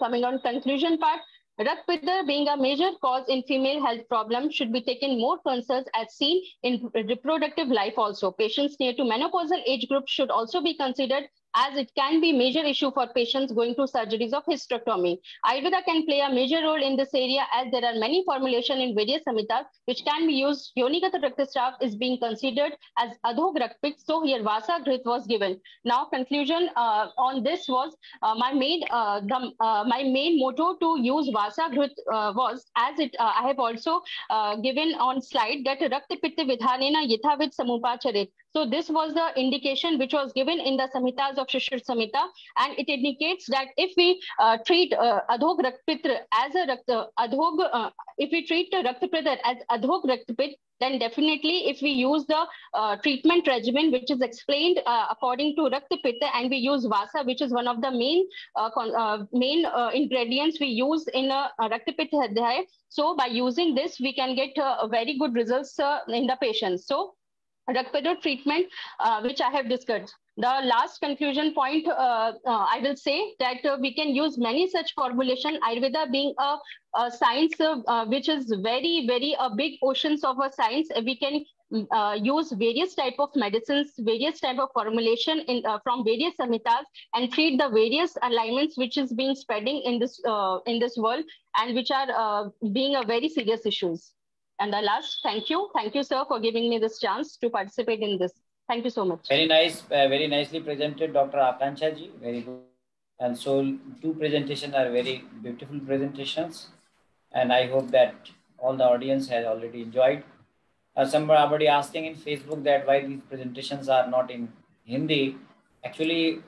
Coming on conclusion part, Rakpiddar being a major cause in female health problems should be taken more concerns as seen in reproductive life also. Patients near to menopausal age group should also be considered as it can be major issue for patients going through surgeries of hysterectomy. Ayurveda can play a major role in this area as there are many formulations in various samhitas which can be used. Yonigata Raktastrap is being considered as Adhog Rakpit, so here Vasa Grit was given. Now conclusion uh, on this was uh, my main uh, the, uh, my main motto to use Vasa Grit uh, was as it uh, I have also given on slide that Rakta Pitta Vidhanena Yithavit Samupacharit. So this was the indication which was given in the Samhitas of Shishir Samhita, and it indicates that if we uh, treat uh, Adhog Raktpitra as a Rakta, Adhog, uh, if we treat the Raktapitra as Adhog Raktapit, then definitely if we use the uh, treatment regimen which is explained uh, according to Raktapitta and we use Vasa, which is one of the main uh, uh, main uh, ingredients we use in a, Raktapitta So by using this, we can get uh, very good results uh, in the patients. So Rakpedal treatment, uh, which I have discussed. The last conclusion point, uh, uh, I will say that uh, we can use many such formulation, Ayurveda being a, a science uh, which is very, very a big oceans of a science. We can uh, use various type of medicines, various type of formulation in, uh, from various samhitas and treat the various alignments which is being spreading in this uh, in this world and which are uh, being a very serious issues. And the last, thank you. Thank you, sir, for giving me this chance to participate in this. Thank you so much. Very nice, uh, very nicely presented, Dr. Akanksha ji. Very good. And so two presentations are very beautiful presentations. And I hope that all the audience has already enjoyed. Uh, somebody asking in Facebook that why these presentations are not in Hindi. Actually,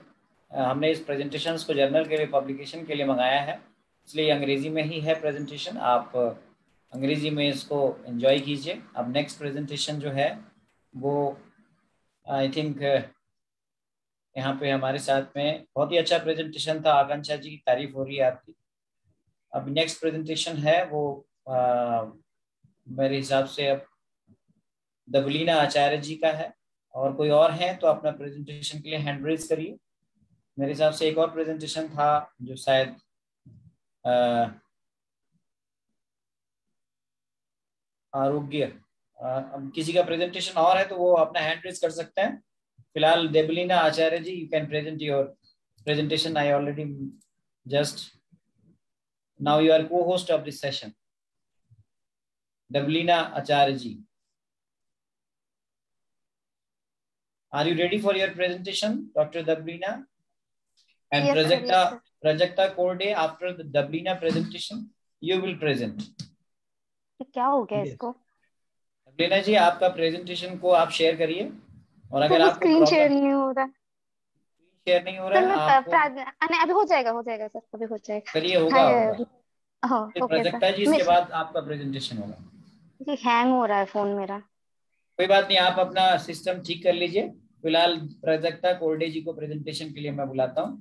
uh, हमने इस presentations को journal के लिए publication के लिए मंगाया है इसलिए अंग्रेजी में ही है प्रेजेंटेशन आप अंग्रेज़ी में इसको एंजॉय कीजिए। अब नेक्स्ट प्रेजेंटेशन जो है वो आई थिंक यहाँ पे हमारे साथ में बहुत ही अच्छा प्रेजेंटेशन था। आकांक्षा जी की तारीफ़ हो रही है आपकी। अब नेक्स्ट प्रेजेंटेशन है वो आ, मेरे हिसाब से अब दबलीना आचार्य जी का है। और कोई और है तो अपना प्रेजेंटेशन के लिए हैंड रेज करिए। मेरे हिसाब से एक और प्रेजेंटेशन था जो शायद आरोग्य। किसी का प्रेजेंटेशन और है तो वो अपना हैंड रेज कर सकते हैं। फ़िलहाल Debalina Acharya ji you can present your presentation I already just now you are cohost of this session Debalina Acharya ji. Are you ready for your presentation doctor Debalina and Prajakta Prajakta Korde after the Debalina presentation you will present तो क्या हो गया इसको? Dablina जी आपका presentation को आप share करिए। और अगर तो आपको स्क्रीन शेयर नहीं हो रहा। शेयर नहीं हो रहा है आपको अभी हो जाएगा हो जाएगा सर अभी हो जाएगा। करिए होगा हाँ हाँ प्राजक्ता जी इसके बाद आपका प्रेजेंटेशन होगा। ये हैंग हो रहा है फ़ोन मेरा। कोई बात नहीं आप अपना सिस्टम ठीक कर लीजिए। फ़िलहाल प्राजक्ता कोरडे जी को प्रेजेंटेशन के लिए मैं बुलाता हूँ।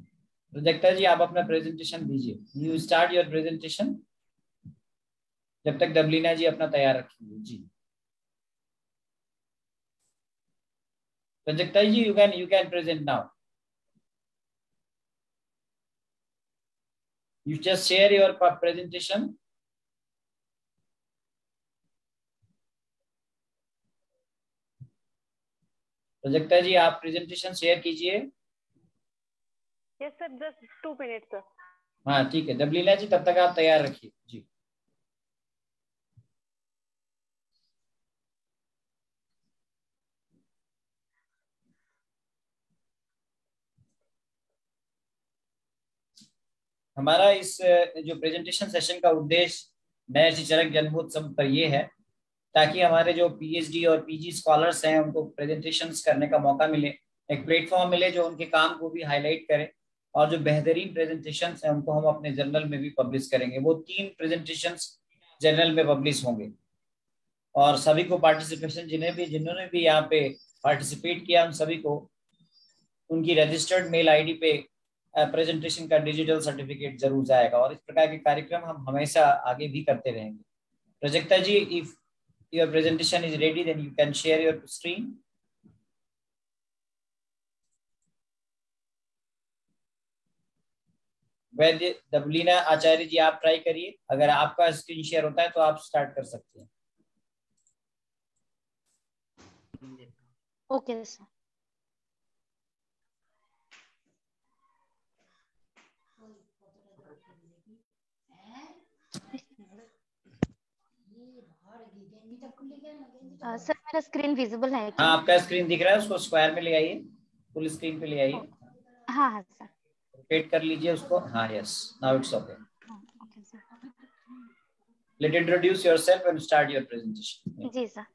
प्राजक्ता जी आप अपना प्रेजेंटेशन दीजिए। यू स्टार्ट योर प्रेजेंटेशन जब तक डबलीना जी अपना तैयार रखेंगे। जी। तो Prajakta ji you can you can present now you just share your presentation Prajakta ji आप प्रेजेंटेशन शेयर कीजिए। Yes sir just two minute sir हाँ ठीक है। डबलीना जी तब तक आप तैयार रखिए। हमारा इस जो प्रेजेंटेशन सेशन का उद्देश्य नए शिक्षक जन्मोत्सव पर ये है, ताकि हमारे जो पीएचडी और पीजी स्कॉलर्स हैं, उनको प्रेजेंटेशंस करने का मौका मिले, एक प्लेटफॉर्म मिले जो उनके काम को भी हाईलाइट करे, और जो बेहतरीन प्रेजेंटेशन हैं, उनको हम अपने जर्नल में भी पब्लिश करेंगे। वो तीन प्रेजेंटेशन जर्नल में पब्लिश होंगे। और सभी को पार्टिसिपेशन जिन्हें भी, जिन्होंने भी यहाँ पे पार्टिसिपेट किया, उन सभी को उनकी रजिस्टर्ड मेल आईडी पे प्रेजेंटेशन का डिजिटल सर्टिफिकेट ज़रूर जाएगा और इस प्रकार के कार्यक्रम हम हमेशा आगे भी करते रहेंगे। Prajakta ji if your presentation is ready then you can share your screen Vaidya Debalina Acharya जी आप ट्राई करिए। अगर आपका स्क्रीन शेयर होता है तो आप स्टार्ट कर सकते हैं। ओके okay, सर सर मेरा स्क्रीन विजिबल है हाँ आपका स्क्रीन दिख रहा है उसको स्क्वायर में ले आइए फुल स्क्रीन पे ले आइए। हाँ हाँ सर रोटेट कर लीजिए उसको। हाँ yes now it's okay let introduce yourself let introduce yourself and start your presentation. Ji sir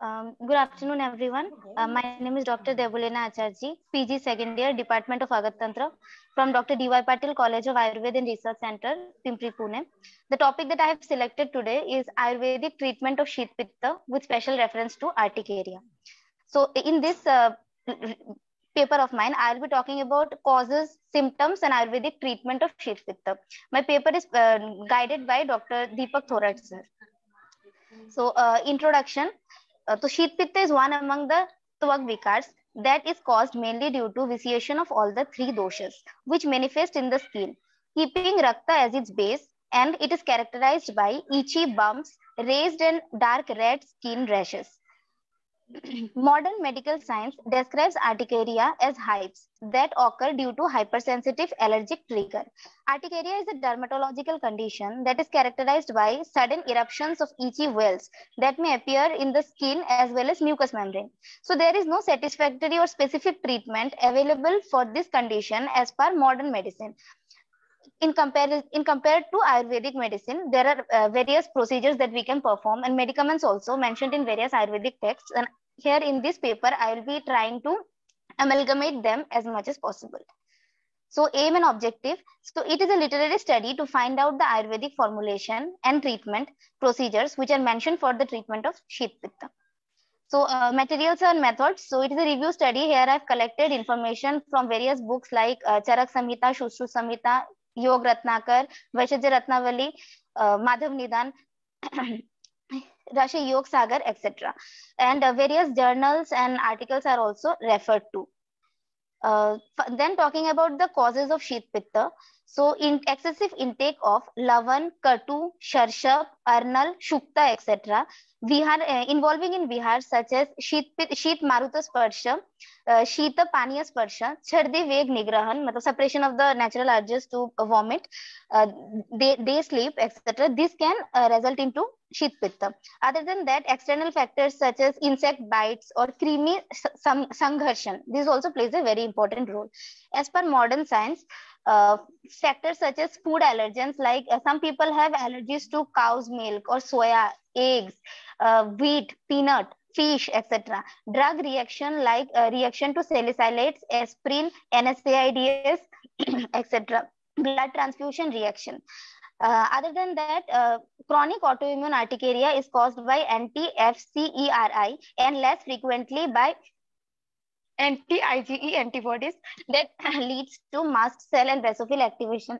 Um, good afternoon, everyone. Uh, my name is Dr. Debulena Acharji, PG second year, Department of Agad Tantra, from Dr. D.Y. Patil College of Ayurveda and Research Center, Pimpri, Pune. The topic that I have selected today is Ayurvedic treatment of Sheet Pitta with special reference to urticaria. So, in this uh, paper of mine, I'll be talking about causes, symptoms, and Ayurvedic treatment of Sheet Pitta. My paper is uh, guided by Dr. Deepak Thorat, sir. So, uh, introduction. Uh, so, Sheet Pitta is one among the Tvag that is caused mainly due to vitiation of all the three doshas, which manifest in the skin, keeping Rakta as its base, and it is characterized by itchy bumps, raised and dark red skin rashes. Modern medical science describes urticaria as hives that occur due to hypersensitive allergic trigger. Urticaria is a dermatological condition that is characterized by sudden eruptions of itchy wells that may appear in the skin as well as mucous membrane. So there is no satisfactory or specific treatment available for this condition as per modern medicine in comparison in compared to ayurvedic medicine there are uh, various procedures that we can perform and medicaments also mentioned in various ayurvedic texts and here in this paper i will be trying to amalgamate them as much as possible so aim and objective so it is a literary study to find out the ayurvedic formulation and treatment procedures which are mentioned for the treatment of sheet pitta so uh, materials and methods. So it is a review study. Here I've collected information from various books like uh, Charak Samhita, Shushru Samhita, Yoga Ratnakar, Bhaishajya Ratnavali Madhav Nidana, राशि योग सागर etcetera and various journals and articles are also referred to then talking about the causes of sheeta pitta so in excessive intake of लवन कटु शर्षप अर्नल शुक्ता etcetera Vihar involving in Vihar such as शीत शीत मारुत स्पर्श शीत पानी स्पर्श, छर्दी वेग निग्रहण मतलब separation of the natural adjust to vomit they sleep etcetera this can result in to Other than that, external factors such as insect bites or creamy sangharshan, this also plays a very important role. As per modern science, uh, factors such as food allergens, like uh, some people have allergies to cow's milk or soya, eggs, uh, wheat, peanut, fish, etc. Drug reaction like uh, reaction to salicylates, aspirin, NSAIDs, etc. Blood transfusion reaction. Uh, other than that, uh, chronic autoimmune urticaria is caused by anti-FCERI and less frequently by anti-IgE antibodies that leads to mast cell and basophil activation,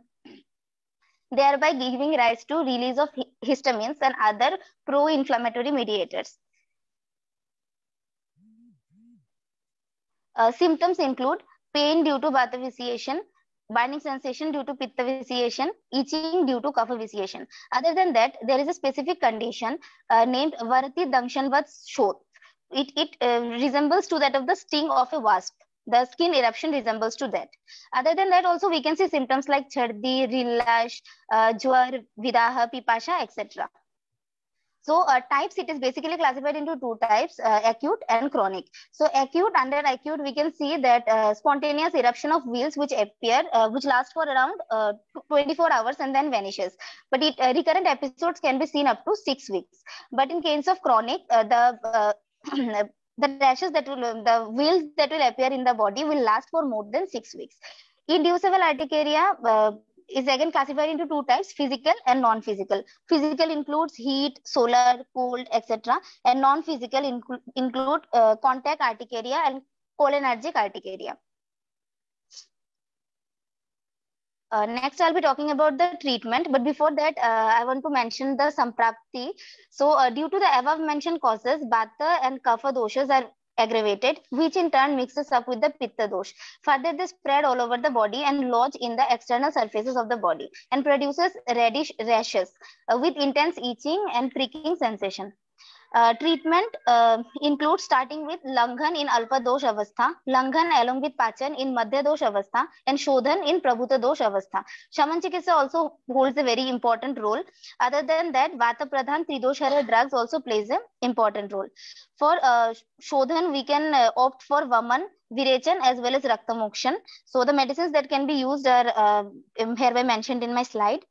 thereby giving rise to release of histamines and other pro-inflammatory mediators. Uh, symptoms include pain due to vitiation, burning sensation due to pitta vitiation, itching due to kapha vitiation. Other than that, there is a specific condition uh, named Varati Dangshanvat Shot. It, it uh, resembles to that of the sting of a wasp. The skin eruption resembles to that. Other than that, also we can see symptoms like chardi, rilash, uh, jwar, vidaha, pipasha, etc. So uh, types, it is basically classified into two types, uh, acute and chronic. So acute, under acute, we can see that uh, spontaneous eruption of wheals which appear, uh, which last for around uh, 24 hours and then vanishes. But it, uh, recurrent episodes can be seen up to six weeks. But in case of chronic, the the rashes that will, the wheals that will appear in the body will last for more than six weeks. Inducible urticaria, is again classified into two types physical and non-physical. Physical includes heat solar cold etc and non-physical inclu include uh, contact urticaria and cholinergic urticaria uh, next i'll be talking about the treatment but before that uh, i want to mention the samprapti. So uh, due to the above mentioned causes vata and kapha doshas are aggravated, which in turn mixes up with the pitta dosh. Further, they spread all over the body and lodge in the external surfaces of the body and produces reddish rashes uh, with intense itching and pricking sensation. Uh, treatment uh, includes starting with Langhan in Alpa Dosh Avastha, Langhan along with Pachan in Madhya Dosh Avastha, and Shodhan in Prabhuta Dosh Avastha. Shaman Chikitsa also holds a very important role. Other than that, Vata Pradhan Tridoshara drugs also plays an important role. For uh, Shodhan, we can uh, opt for Vaman, Virechan as well as Raktamokshan. So the medicines that can be used are uh, hereby mentioned in my slide.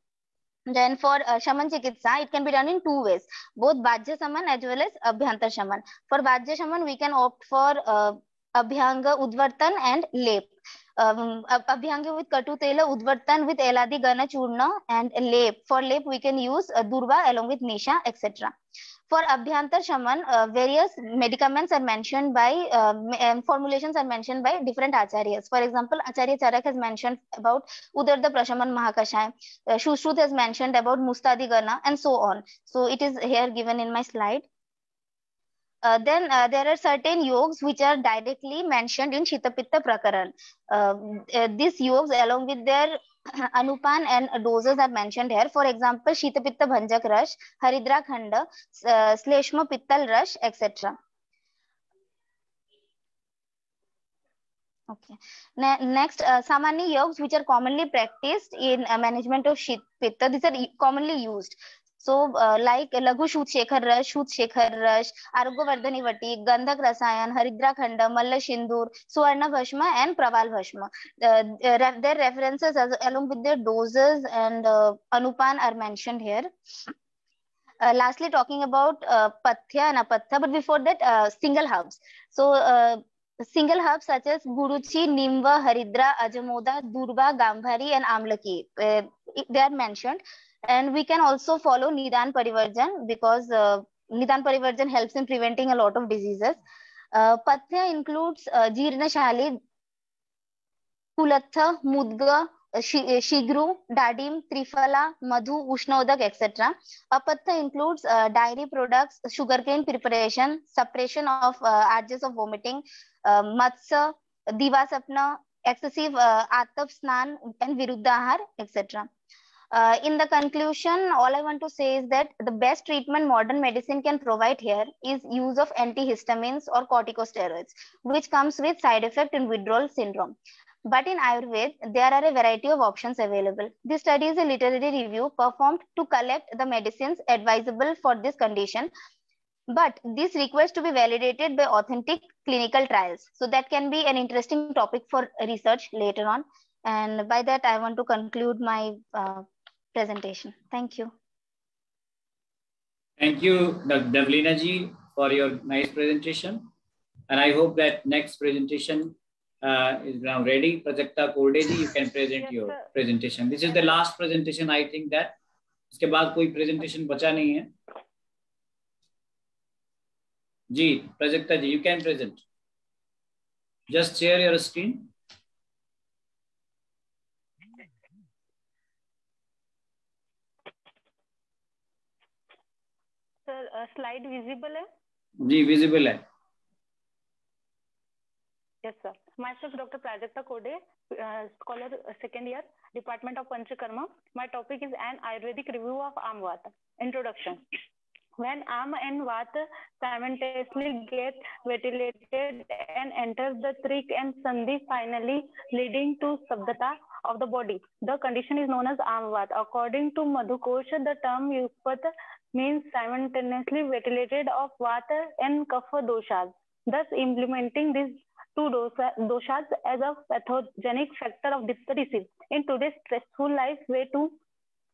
Then for uh, Shaman Chikitsa, it can be done in two ways, both Vajya Shaman as well as Abhyantar Shaman. For Vajya Shaman, we can opt for uh, Abhyanga Udvartan and Lep. Um, Abhyanga with Katu Tela, Udvartan with Eladi Gana Churna and Lep. For Lep, we can use uh, Durva along with Nisha, etc. For Abhyantar Shaman, uh, various medicaments are mentioned by, uh, um, formulations are mentioned by different acharyas. For example, Acharya Charak has mentioned about Udarda Prashaman Mahakashaya. Uh, Shushrut has mentioned about Mustadi Gana and so on. So it is here given in my slide. Uh, then uh, there are certain yogs which are directly mentioned in Shitapitta Prakaran. Uh, uh, these yogs along with their अनुपान and doses are mentioned here for example शीतपित्त भंजक रस Haridrakhand Shleshma Pittal Ras etcetera okay next सामान्य योग्स which are commonly practised in management of sheeta pitta this are commonly used So, uh, like Laghu Shut Shekhar Rush, Shut Shekhar Rush, Arogya Vardhani Vati, Gandhak Rasayan, Haridra Khanda, Malla Shindur, Suvarna Bhashma, and Praval Bhashma. Uh, uh, their references as, along with their doses and uh, anupan are mentioned here. Uh, lastly, talking about uh, pathya and apathya, but before that, uh, single herbs. So, uh, single herbs such as Guruchi, Nimva, Haridra, Ajamoda, Durva, Gambhari, and Amlaki, uh, they are mentioned. And we can also follow Nidan Parivarjan because uh, Nidan Parivarjan helps in preventing a lot of diseases. Uh, pathya includes uh, Jirna Shali, Kulatha, Mudga, uh, Shi- uh, Shigru, Dadim, Trifala, Madhu, Ushnodak, etc. Apatha includes uh, dairy products, sugarcane preparation, suppression of uh, urges of vomiting, uh, matsya, divasapna, excessive uh, atap snan, and viruddhahar, etc. Uh, in the conclusion, all I want to say is that the best treatment modern medicine can provide here is use of antihistamines or corticosteroids, which comes with side effect in withdrawal syndrome. But in Ayurveda, there are a variety of options available. This study is a literary review performed to collect the medicines advisable for this condition. But this requires to be validated by authentic clinical trials. So that can be an interesting topic for research later on. And by that, I want to conclude my uh, presentation. Thank you. Thank you, Dr. Devlina ji, for your nice presentation. And I hope that next presentation uh, is now ready. Prajakta Korde ji, you can present Yes, your sir. presentation. This is the last presentation, I think that. इसके बाद कोई presentation बचा नहीं है. जी, Prajakta ji, you can present. Just share your screen. Slide visible है जी visible है yes sir myself doctor Prajakta Kode scholar second year department of Panchakarma my topic is an Ayurvedic review of amavata introduction when arm and vat simultaneously get ventilated and enters the trich and sandhi finally leading to sabdata of the body the condition is known as armvat according to madhukosh the term used uspat means simultaneously ventilated of vata and kapha doshas thus implementing these two doshas as a pathogenic factor of disease. In today's stressful life, way to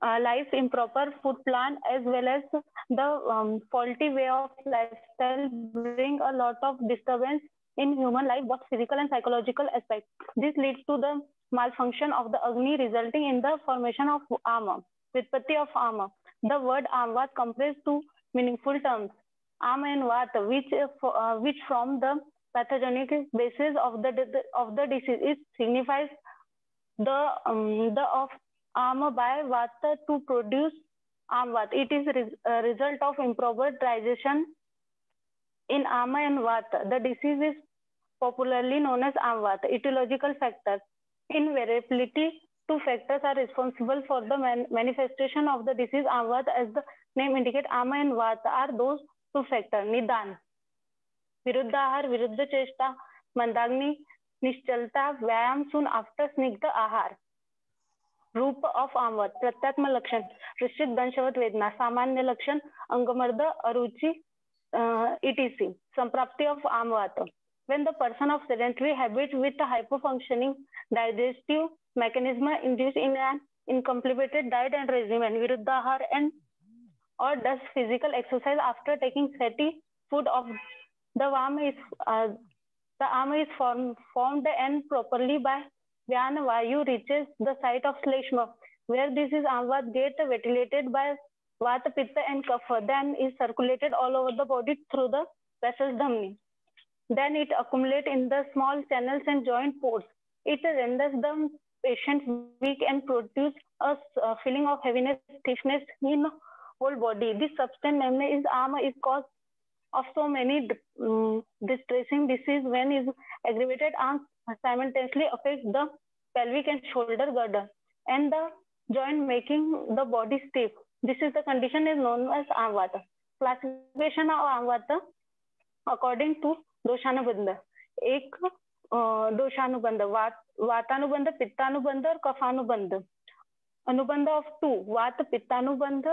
uh, life improper food plan as well as the um, faulty way of lifestyle bring a lot of disturbance in human life, both physical and psychological aspects. This leads to the malfunction of the agni, resulting in the formation of ama. Utpatti of ama. The word amvat compares two meaningful terms. Am and vat, which uh, which from the pathogenic basis of the of the disease. It signifies the um, the of armor by vata to produce amvat. It is a result of improper digestion in ama and vata. The disease is popularly known as amvata. Etiological factors. Invariability, two factors are responsible for the man- manifestation of the disease amvata. As the name indicate, ama and vata are those two factors. Nidan. विरुद्धाहार विरुद्ध चेष्टा मंदाग्नि निश्चलता व्यायाम सुन after स्निग्ध आहार रूप of आमवत प्रत्यात्म लक्षण निश्चित दंशवत वेदना सामान्य लक्षण अंगमर्द अरुचि etc. संप्राप्ति of आमवात when the person of sedentary habit with a hyperfunctioning digestive mechanism induced in an in diet and regimen, viruddhahar, and or does physical exercise after taking fatty food of the worm is uh, the arm is form, formed and properly by Vyan Vayu reaches the site of Sleshma, where this is Amvat get ventilated by Vata, Pitta and Kapha, then is circulated all over the body through the vessels Dhamni. Then it accumulates in the small channels and joint pores it renders the patient weak and produce a, feeling of heaviness, stiffness in whole body. This substance known is AMA is caused of so many um, distressing disease when is aggravated and simultaneously affects the pelvic and shoulder girdle and the joint making the body stiff. This is the condition is known as Amvata. Classification of Amvata according to Doshana Bandha. Doshanubandha, vata, vatanubandha, pittanubandha और कफानुबंध। अनुबंध of to वात, पित्तानुबंध,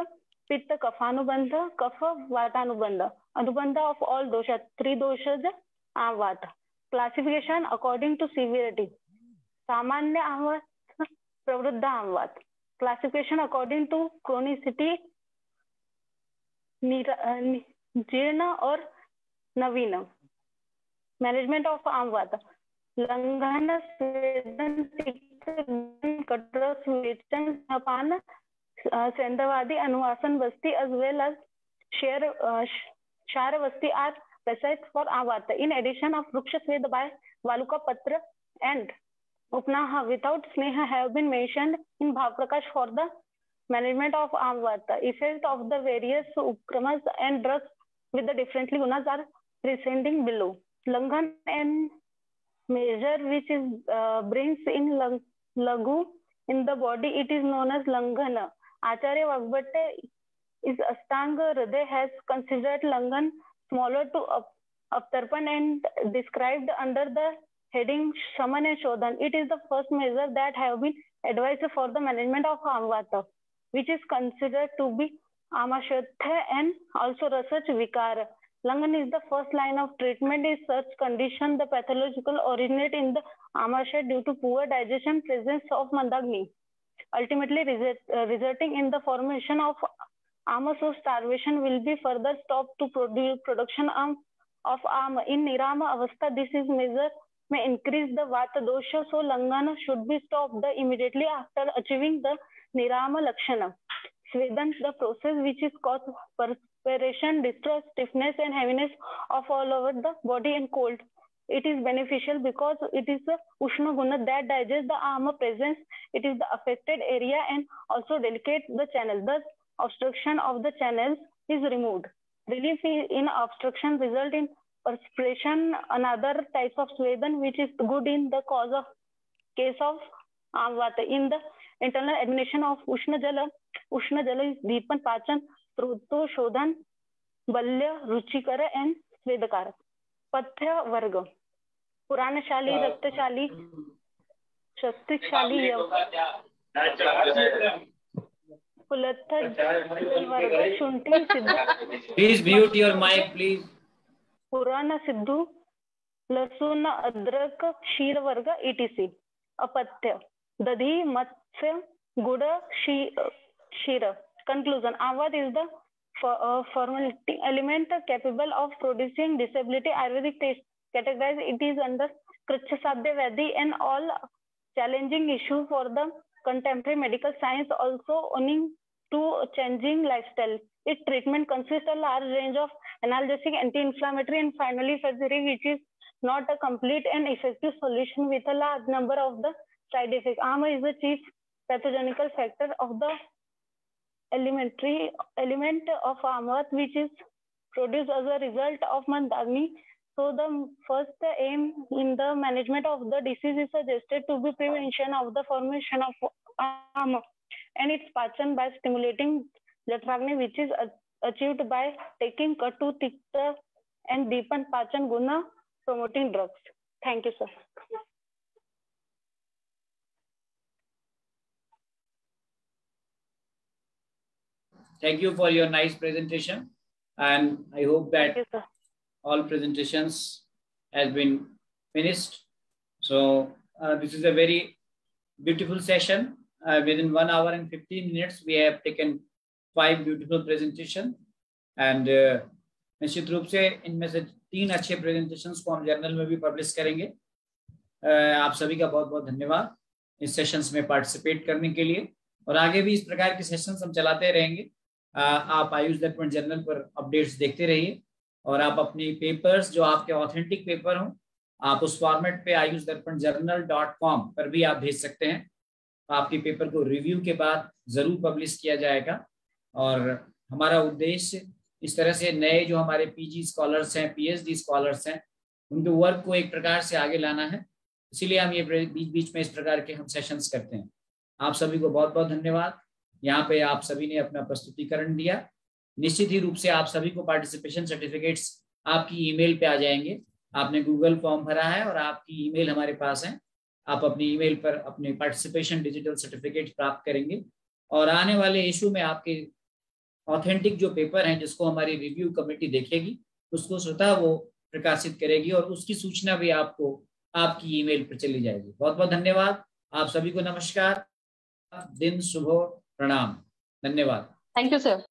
पित्त, कफानुबंध, कफ, वातानुबंध। अनुबंध of all दोष three दोषज आवात classification according to severity सामान्य आवात pravriddha आवात classification according to chronicity जीर्ण और नवीन। Management of आमवात लंगन सेंधवादी अनुवासन वस्ती अज वेल अज शेर शार vasti are prescribed for avata. In addition of vriksha sweda by valuka patra and upanaha without sneha have been mention in Bhava Prakasha for the management of ama effect of the various upakrama and drugs with the differently gunas are preceding below लंघन and measure which is uh, brings in lagu in the body it is known as langhana Acharya Vagbhatta is Astanga Hriday has considered Langan smaller to up, and described under the heading Shaman Shodhan. It is the first measure that have been advised for the management of Amvata, which is considered to be Amashatha and also research Vikara. Langan is the first line of treatment in such condition. The pathological originate in the Amasha due to poor digestion presence of Mandagni ultimately result, uh, resulting in the formation of armor so starvation will be further stopped to produce production um, of armor. In Nirama Avastha, this is measure may increase the Vata dosha, so Langana should be stopped the immediately after achieving the Nirama Lakshana. Svedans, the process which is caused perspiration, distress, stiffness and heaviness of all over the body and cold it is beneficial because it is the Ushna Guna that digests the armor presence. It is the affected area and also delicate the channel. Thus, obstruction of the channels is removed. Relief in obstruction result in perspiration, another type of Swedan, which is good in the cause of case of Amvata. In the internal administration of Ushna Jala, Ushna Jala is Deepan Pachan, Truto Shodhan, Balya, Ruchikara and Svedakara. पथ्य वर्ग. पुराणशाली रक्तशाली शस्त्रशाली kulattha varga shunthi siddha. Please mute your mic please purana sidhu. Lasun adrak ksheer varga ETC apathya. Dadhi matsya gud ksheer. Conclusion avat is the for, uh, formality element capable of producing disability Ayurvedic taste categorized it is under Kricha Sadhya Vedi and all challenging issue for the contemporary medical science also owing to changing lifestyle. Its treatment consists a large range of analgesic, anti-inflammatory and finally surgery which is not a complete and effective solution with a large number of the side effects. AMA is the chief pathogenical factor of the elementary element of Amrit, which is produced as a result of Mandagni. So the first aim in the management of the disease is suggested to be prevention of the formation of armor and its pattern by stimulating Jatharagni, which is achieved by taking Katu, Tikta and Deepan Pachan Guna promoting drugs. Thank you, sir. Thank you for your nice presentation. And I hope that you, all presentations has been finished. So uh, this is a very beautiful session uh, within one hour and 15 minutes, we have taken five beautiful presentation and uh, निश्चित रूप से इनमें से तीन अच्छे presentations को हम journal में भी पब्लिश करेंगे uh, आप सभी का बहुत बहुत धन्यवाद इस सेशंस में पार्टिसिपेट करने के लिए और आगे भी इस प्रकार के सेशंस हम चलाते रहेंगे uh, आप आयुष दर्पण जर्नल पर अपडेट्स देखते रहिए और आप अपने पेपर्स जो आपके ऑथेंटिक पेपर हों, आप उस फॉर्मेट पे Ayush Darpan journal dot com पर भी आप भेज सकते हैं। आपके पेपर को रिव्यू के बाद ज़रूर पब्लिश किया जाएगा और हमारा उद्देश्य इस तरह से नए जो हमारे पीजी स्कॉलर्स हैं पीएचडी स्कॉलर्स हैं, उनके वर्क को एक प्रकार से आगे लाना है। इसीलिए हम ये बीच बीच में इस प्रकार के हम सेशंस करते हैं। आप सभी को बहुत बहुत धन्यवाद। यहाँ पे आप सभी ने अपना प्रस्तुतिकरण दिया। निश्चित ही रूप से आप सभी को पार्टिसिपेशन सर्टिफिकेट्स आपकी ईमेल पे आ जाएँगे। आपने गूगल फॉर्म भरा है और आपकी ईमेल हमारे पास है। आप अपनी ईमेल पर अपने पार्टिसिपेशन डिजिटल सर्टिफिकेट प्राप्त करेंगे। और आने वाले इशू में आपके ऑथेंटिक जो पेपर हैं, जिसको हमारी रिव्यू कमेटी देखेगी, उसको स्वतः वो प्रकाशित करेगी और उसकी सूचना भी आपको आपकी ईमेल पर चली जाएगी। बहुत बहुत धन्यवाद। आप सभी को नमस्कार। दिन शुभ प्रणाम। धन्यवाद। Thank you sir